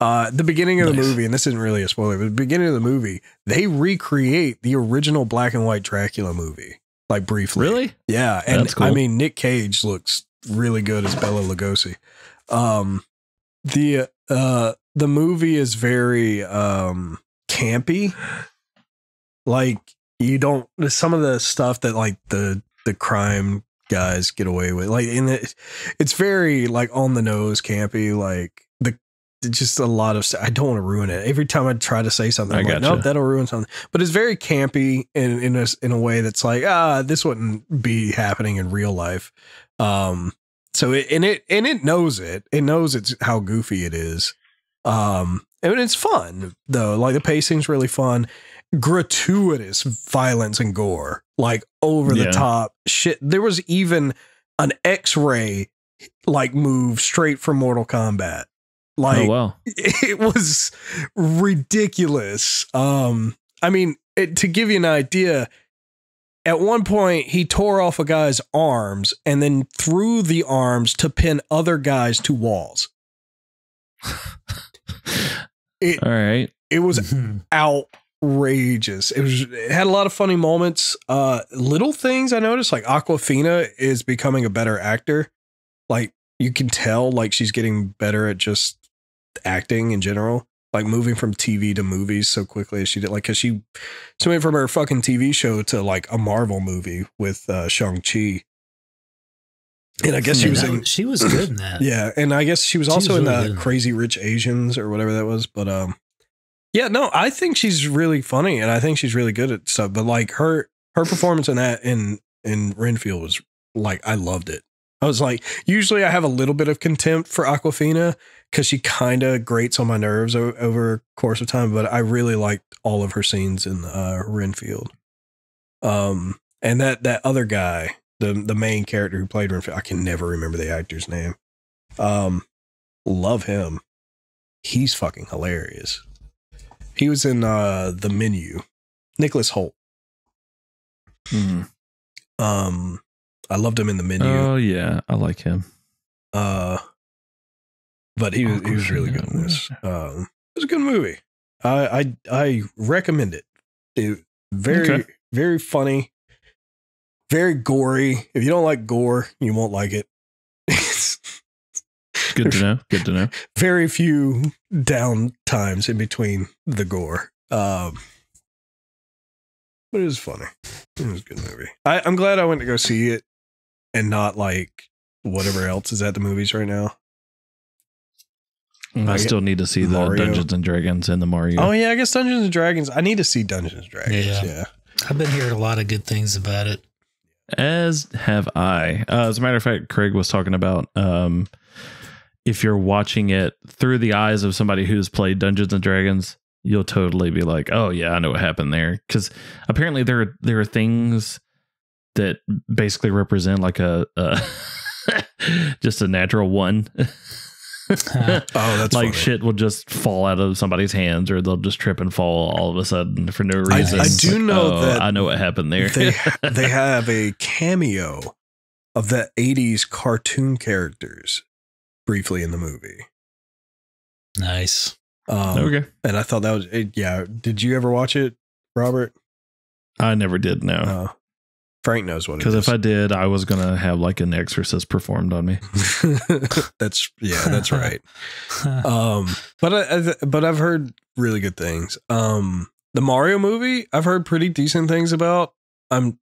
Uh the beginning of the movie, and this isn't really a spoiler, but the beginning of the movie, they recreate the original black and white Dracula movie. Like briefly. Really? Yeah. And cool. I mean Nick Cage looks really good as Bela Lugosi. Um the uh the movie is very um campy. Like you don't some of the stuff that like the the crime guys get away with. Like in it it's very like on the nose campy like just a lot of I don't want to ruin it. Every time I try to say something, I I'm like, gotcha. nope, that'll ruin something. But it's very campy in in a in a way that's like, ah, this wouldn't be happening in real life. Um so it and it and it knows it. It knows it's how goofy it is. Um and it's fun though. Like the pacing's really fun. Gratuitous violence and gore. Like over the Yeah. top shit. There was even an X-ray like move straight from Mortal Kombat. Like oh wow. it was ridiculous. Um, I mean, it, to give you an idea, at one point he tore off a guy's arms and then threw the arms to pin other guys to walls. It All right. it was Mhm. outrageous. It was it had a lot of funny moments. Uh little things I noticed like Awkwafina is becoming a better actor. Like you can tell like she's getting better at just acting in general. Like moving from TV to movies so quickly as she did. Like cause she she went from her fucking TV show to like a Marvel movie with uh Shang-Chi. And I guess she was that- in she was good in that. yeah, and I guess she was She also was in really the in. Crazy Rich Asians or whatever that was. But um, yeah, no, I think she's really funny, and I think she's really good at stuff. But like her her performance in that in in Renfield was like I loved it. I was like, usually I have a little bit of contempt for Awkwafina because she kind of grates on my nerves o- over course of time, but I really liked all of her scenes in uh, Renfield. Um, and that that other guy, the the main character who played Renfield, I can never remember the actor's name. Um, love him. He's fucking hilarious. He was in uh the menu. Nicholas Hoult. Hmm. Um, I loved him in the menu. Oh yeah, I like him. Uh, but he was he was really good in this. Um, it was a good movie. I I, I recommend it. It very Okay. very funny, very gory. If you don't like gore, you won't like it. Good to know. Good to know. very few down times in between the gore. Um, but it was funny. It was a good movie. I, I'm glad I went to go see it and not like whatever else is at the movies right now. I Like still need to see the Mario. Dungeons and Dragons and the Mario. Oh yeah, I guess Dungeons and Dragons. I need to see Dungeons and Dragons. Yeah. Yeah. I've been hearing a lot of good things about it. As have I. Uh, as a matter of fact, Craig was talking about um, if you're watching it through the eyes of somebody who's played Dungeons and Dragons, you'll totally be like, "Oh yeah, I know what happened there." Because apparently there are, there are things that basically represent like a, a just a natural one. Oh, that's like funny. shit will just fall out of somebody's hands, or they'll just trip and fall all of a sudden for no reason. I It's do like, know oh, that I know what happened there. they they have a cameo of the 80s cartoon characters briefly in the movie. Nice. Um, okay, And I thought that was, it, yeah. Did you ever watch it, Robert? I never did No. Uh, Frank knows what it Because if I did, I was gonna have like an exorcist performed on me. that's yeah, that's right. Um, but I, I, but I've heard really good things. Um, the Mario movie, I've heard pretty decent things about. I'm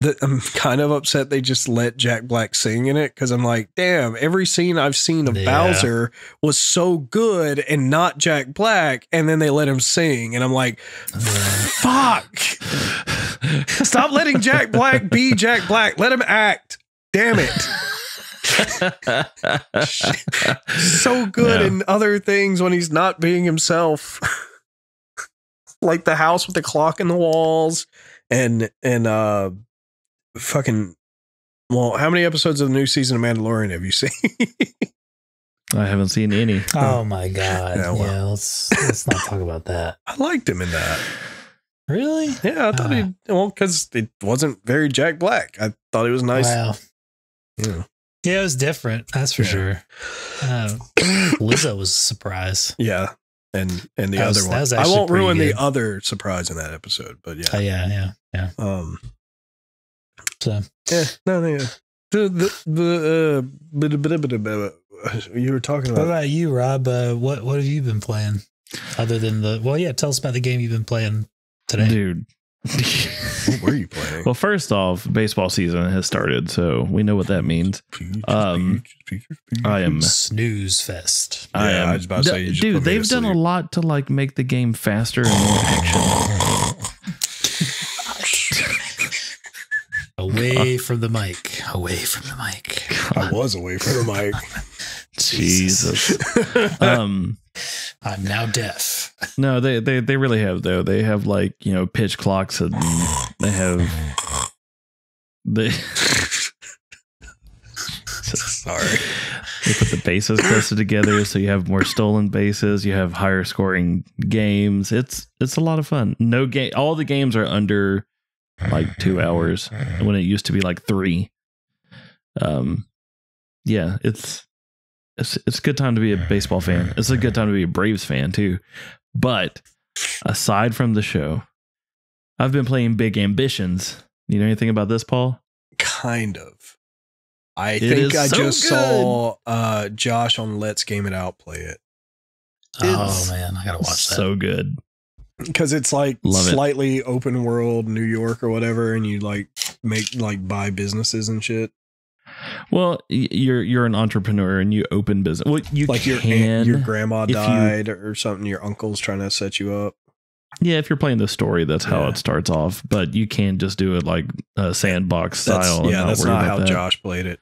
that I'm kind of upset they just let Jack Black sing in it because I'm like, damn, every scene I've seen of Yeah. Bowser was so good and not Jack Black, and then they let him sing, and I'm like, fuck, stop letting Jack Black be Jack Black, let him act. Damn it. so good Yeah. in other things when he's not being himself. like the house with the clock in the walls and and uh fucking well, how many episodes of the new season of Mandalorian have you seen? I haven't seen any. oh my god. Yeah, Yeah, well. let's let's not talk about that. I liked him in that. Really? Yeah, I thought Ah. he well because it wasn't very Jack Black. I thought it was nice. Wow. Know. Yeah, it was different. That's for Yeah. sure. Uh, Lizzo was a surprise. Yeah. And and the That other that one. I won't ruin good. the other surprise in that episode, but yeah. Oh yeah, yeah, yeah. Um So Yeah, no, no, yeah. The the the uh, you were talking about. what about. about you, Rob? Uh, what what have you been playing? Other than the well, yeah, tell us about the game you've been playing today. Dude. What were you playing? well, first off, baseball season has started, so we know what that means. um, I am Snooze fest. I Yeah, am. I was about to say, you just put dude, they've done a lot to like make the game faster and more action. Away from the mic. Away from the mic. I was away from the mic. Jesus. um, I'm now deaf. no, they, they they really have though. They have like you know pitch clocks and they have they Sorry. they put the bases closer together so you have more stolen bases. You have higher scoring games. It's it's a lot of fun. No game. All the games are under like two hours when it used to be like three. Um, yeah, it's it's it's a good time to be a baseball fan. It's a good time to be a Braves fan too. But aside from the show, I've been playing Big Ambitions. You know anything about this, Paul? Kind of. I It think I so just good. saw uh, Josh on Let's Game It Out play it Oh man, I gotta watch that. So good. because it's like Love it. slightly open world New York or whatever, and you like make like buy businesses and shit. Well, you're you're an entrepreneur and you open business. Well, you like your aunt, your grandma if you- died or something. Your uncle's trying to set you up. yeah, if you're playing the story, that's how Yeah. it starts off. But you can just do it like a sandbox That's, style. yeah, that's not how that. Josh played it.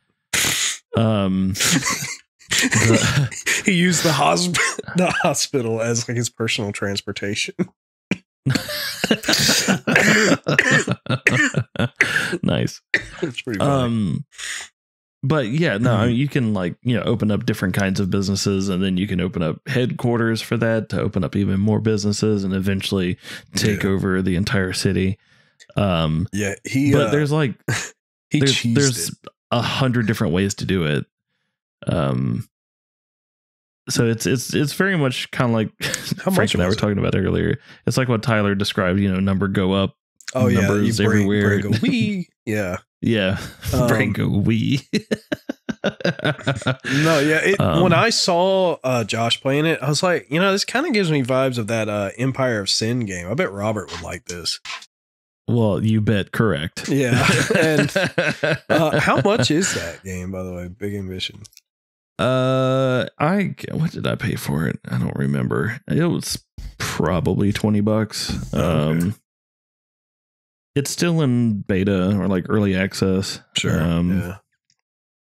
Um, he used the hospital the hospital as like his personal transportation. nice. it's pretty funny. Um, but yeah, no, I mean, you can like you know open up different kinds of businesses, and then you can open up headquarters for that to open up even more businesses, and eventually take Yeah. over the entire city. Um, yeah, he but uh, there's like he there's there's a hundred different ways to do it. Um, so it's it's it's very much kind of like How Frank much and I were it? talking about earlier. It's like what Tyler described. You know, number go up. Oh yeah, you numbers break, everywhere. break a wee. Yeah. Yeah, Um, brain go wee. No, yeah. It, Um, when I saw uh, Josh playing it, I was like, you know, this kind of gives me vibes of that uh, Empire of Sin game. I bet Robert would like this. well, you bet correct. Yeah. and uh, how much is that game, by the way? Big Ambition. Uh, I what did I pay for it? I don't remember. It was probably twenty bucks. Um, it's still in beta or like early access. Um, yeah.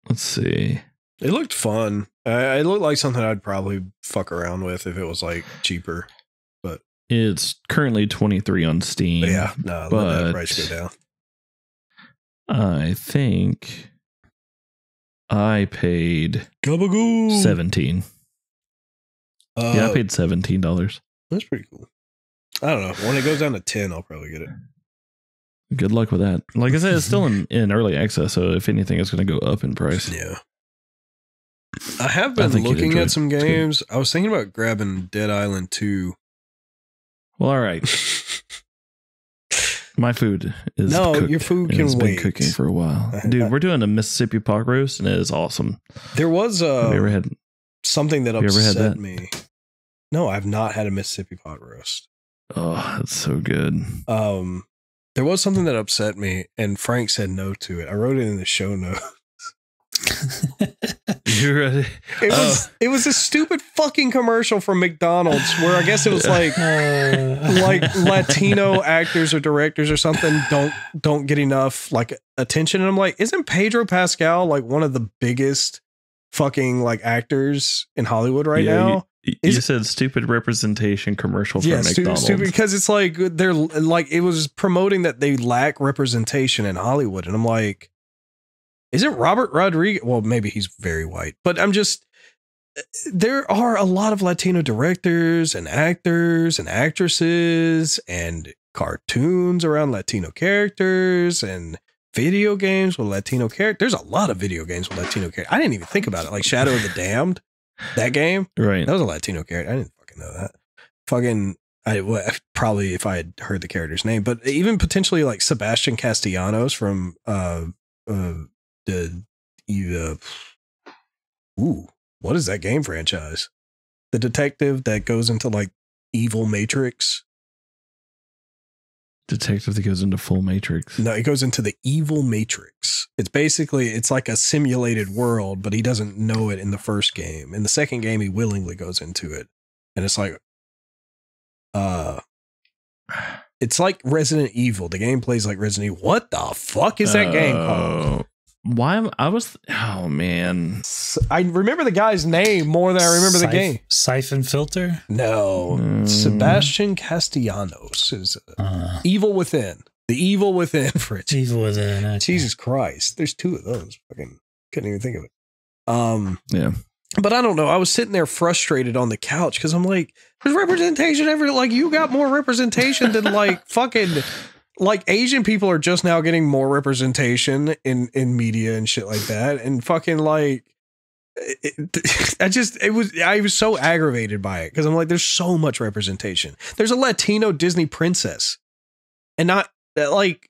Let's see. It looked fun. Uh, it looked like something I'd probably fuck around with if it was like cheaper. But it's currently twenty three on Steam. But yeah, no, let that price go down. I think I paid Gabagoo. seventeen. Uh, yeah, I paid seventeen dollars. That's pretty cool. I don't know. When it goes down to ten, I'll probably get it. Good luck with that. Like I said, it's still in, in early access, so if anything, it's going to go up in price. Yeah. I have been you'd looking at some games. I was thinking about grabbing Dead Island 2. Well, all right. My food is No, cooked, your food can it's wait. been cooking for a while, dude. We're doing a Mississippi pot roast, and it is awesome. there was Have you ever had? something that upset that? me. No, I've not had a Mississippi pot roast. Oh, that's so good. Um, there was something that upset me, and Frank said no to it. I wrote it in the show notes. You ready? It oh. was it was a stupid fucking commercial from McDonald's where I guess it was like like Latino actors or directors or something don't don't get enough like attention. And I'm like, isn't Pedro Pascal like one of the biggest fucking like actors in Hollywood right Yeah, now? You, Is- said stupid representation commercial for yeah, McDonald's. stupid because it's like they're like it was promoting that they lack representation in Hollywood, and I'm like, is it Robert Rodriguez? Well, maybe he's very white, but I'm just there are a lot of Latino directors and actors and actresses and cartoons around Latino characters and video games with Latino characters. There's a lot of video games with Latino characters. I didn't even think about it, like Shadow of the Damned. That game, right? that was a Latino character. I didn't fucking know that. Fucking, I well, probably if I had heard the character's name, but even potentially like Sebastian Castellanos from uh uh the uh, ooh, what is that game franchise? The detective that goes into like evil Matrix. Detective that goes into full Matrix. No, it goes into the evil Matrix. It's basically it's like a simulated world, but he doesn't know it in the first game. In the second game, he willingly goes into it, and it's like, uh, it's like Resident Evil. The game plays like Resident Evil. What the fuck is that game called? Why am I was? Oh man, I remember the guy's name more than I remember the game. Syphon filter. No, Mm. Sebastian Castellanos is uh, Uh, Evil Within. The Evil Within, Fritz. evil within. okay. Jesus Christ. There's two of those. Fucking couldn't even think of it. Um, yeah. but I don't know. I was sitting there frustrated on the couch because I'm like, there's representation every like you got more representation than like fucking like Asian people are just now getting more representation in in media and shit like that. And fucking like it, I just it was I was so aggravated by it because I'm like, there's so much representation. There's a Latino Disney princess. And not that like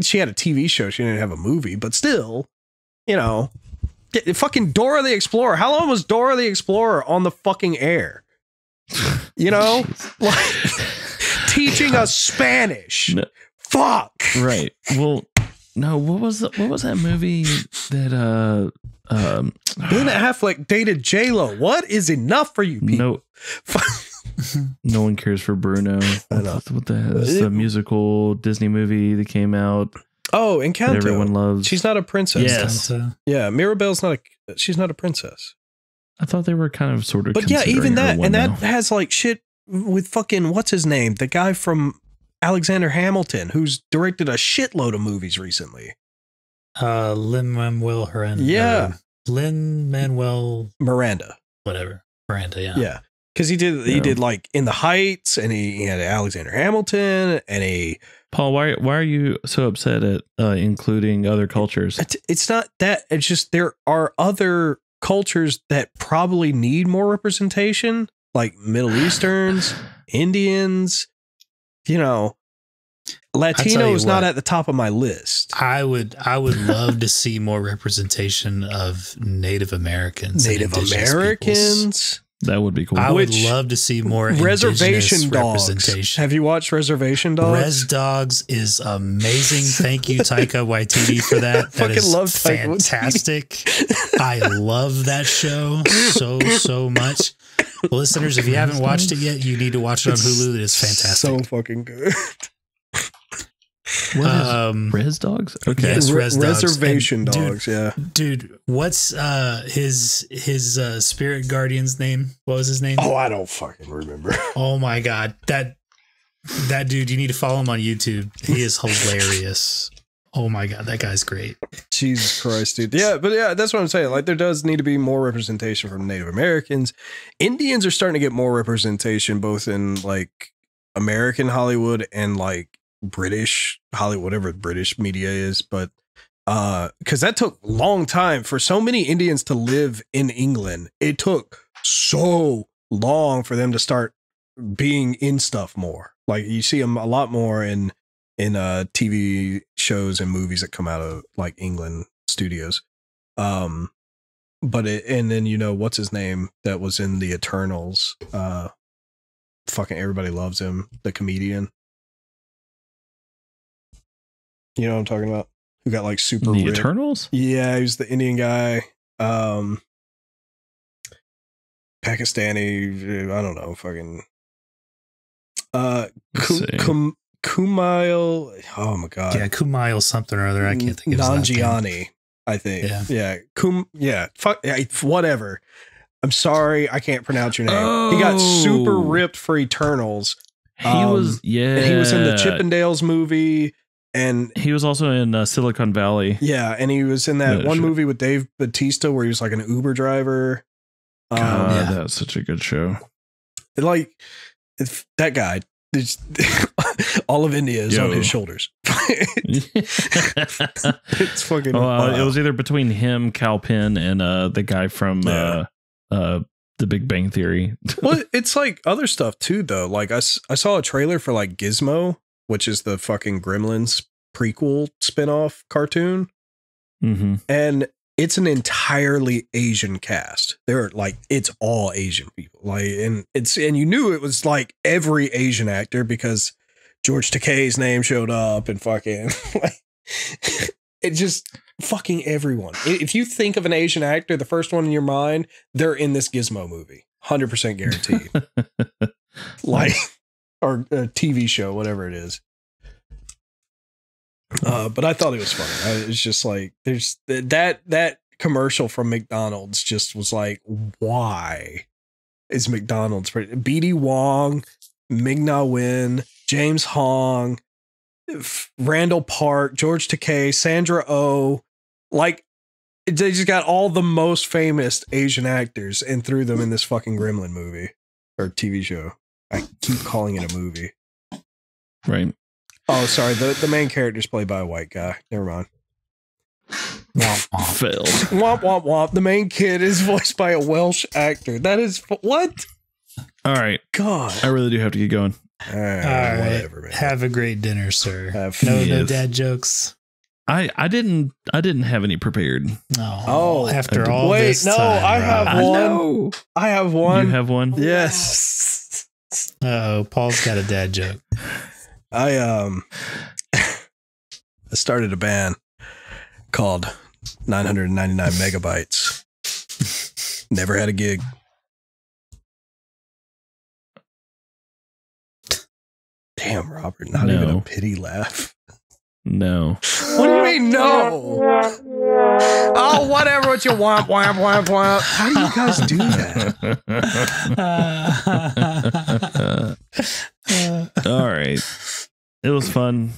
she had a TV show, she didn't have a movie, but still, you know, fucking Dora the Explorer. How long was Dora the Explorer on the fucking air? You know, like teaching us Spanish. No. Fuck. right. Well, no. What was the, what was that movie that uh um Ben Affleck dated J Lo. What is enough for you people? no no one cares for Bruno. I know. What, what the hell? It's the musical Disney movie that came out Oh, that Encanto. everyone loves. She's not a princess. Yeah. Santa. Yeah, Mirabel's not a. She's not a princess. I thought they were kind of sort of. But yeah, even that, one and that has like shit with fucking what's his name, the guy from Alexander Hamilton, who's directed a shitload of movies recently. Uh, Lin Manuel Miranda. Yeah. Lin Manuel, Miranda. whatever. Miranda. Yeah. Yeah. Because he did he Yeah. did like In the Heights and he, he had Alexander Hamilton and a Paul, why why are you so upset at uh, including other cultures? it's, it's not that it's just there are other cultures that probably need more representation, like Middle Easterns, Indians. You know, Latino you is not what. at the top of my list. I would I would love to see more representation of Native Americans. Native indigenous peoples. Americans, That would be cool. I would love to see more Reservation indigenous Dogs. representation. Have you watched Reservation Dogs? Res Dogs is amazing. Thank you, Taika Waititi, for that. That Fucking is love Taika fantastic. I love that show so so much. Listeners, if you haven't watched it yet, you need to watch it on Hulu. It is fantastic. So fucking good. What is um, Res Dogs? Okay. Yes. Res Dogs. Reservation And, dude, Dogs, yeah. dude, what's uh his his uh spirit guardian's name? What was his name? Oh, I don't fucking remember. Oh my god, that that dude! You need to follow him on YouTube. He is hilarious. Oh my god, that guy's great. Jesus Christ, dude. Yeah, but yeah, that's what I'm saying. Like, there does need to be more representation from Native Americans. Indians are starting to get more representation both in like American Hollywood and like British Hollywood, whatever British media is. But uh, because that took long time for so many Indians to live in England, it took so long for them to start being in stuff more. Like, you see them a lot more in in uh TV shows and movies that come out of like England studios. Um but it and then you know what's his name that was in the Eternals. Uh fucking everybody loves him, the comedian. You know what I'm talking about? Who got like super The ripped. Eternals? Yeah, he was the Indian guy. Um Pakistani, I don't know, fucking uh see. Kum, Kumail oh my god. yeah, Kumail something or other. I can't think of his last name. Nanjiani, I think. Yeah. Yeah. Kum yeah. Fuck yeah, whatever. I'm sorry, I can't pronounce your name. He got super Oh. ripped for Eternals. He Um, was yeah. And he was in the Chippendales movie and He was also in uh, Silicon Valley. yeah, and he was in that Yeah, one sure. movie with Dave Bautista where he was like an Uber driver. Um, God, yeah. that's such a good show. like if that guy it's, all of India is on his shoulders. it's fucking Oh, uh, wow. it was either between him, Kal Penn, and uh, the guy from Yeah. uh, uh, The Big Bang Theory. well, it's like other stuff too, though. Like I, I saw a trailer for like Gizmo, which is the fucking Gremlins prequel spinoff cartoon, hmm and it's an entirely Asian cast. They're like it's all Asian people. Like, and it's and you knew it was like every Asian actor because George Takei's name showed up and fucking like it just fucking everyone. If you think of an Asian actor, the first one in your mind, they're in this Gizmo movie, hundred percent guaranteed. like or a TV show, whatever it is. Uh, but I thought it was funny. It's just like there's that that commercial from McDonald's just was like, why is McDonald's pretty? BD Wong, Ming Na Wen, James Hong, Randall Park, George Takei, Sandra Oh, like they just got all the most famous Asian actors and threw them in this fucking Gremlin movie or TV show. I keep calling it a movie. right. Oh, sorry. The the main character is played by a white guy. Never mind. Womp womp. Failed. Womp womp womp. The main kid is voiced by a Welsh actor. That is what? All right. God. I really do have to get going. All right, All right. whatever, man. Have a great dinner, sir. Have no, no dad jokes. I I didn't I didn't have any prepared. Oh, Oh, after I- all Wait, this no, time, I have Rob. I one. know. I have one. You have one. yes. Oh, Paul's got a dad joke. I um I started a band called 999 megabytes. Never had a gig. Damn, Robert, not even a pity laugh. No. What do you mean no? Oh, whatever what you want, wham, wham, wham. How do you guys do that? All right. It was fun.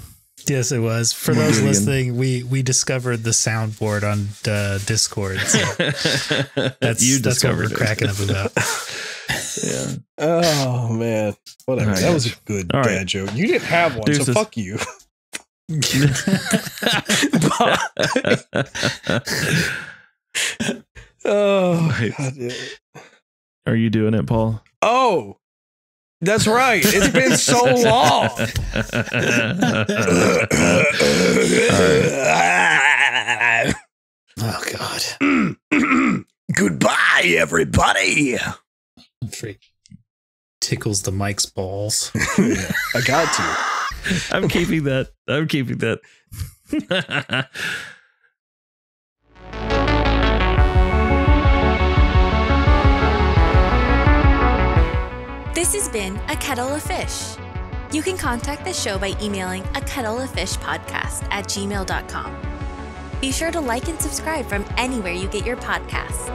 yes, it was. For those do listening, we we discovered the soundboard on uh, Discord. So that's you that's what discovered we're it. cracking up about. Yeah. Oh man. Whatever. I that was a good All dad right. joke. You didn't have one, so fuck you. Oh. God, yeah. Are you doing it, Paul? oh, that's right. It's been so long. Oh God. Goodbye, everybody. Freak. Tickles the mic's balls. I got to. I'm keeping that. I'm keeping that. This has been A Kettle of Fish. You can contact the show by emailing a kettle of fish podcast at gmail.com. Be sure to like and subscribe from anywhere you get your podcasts.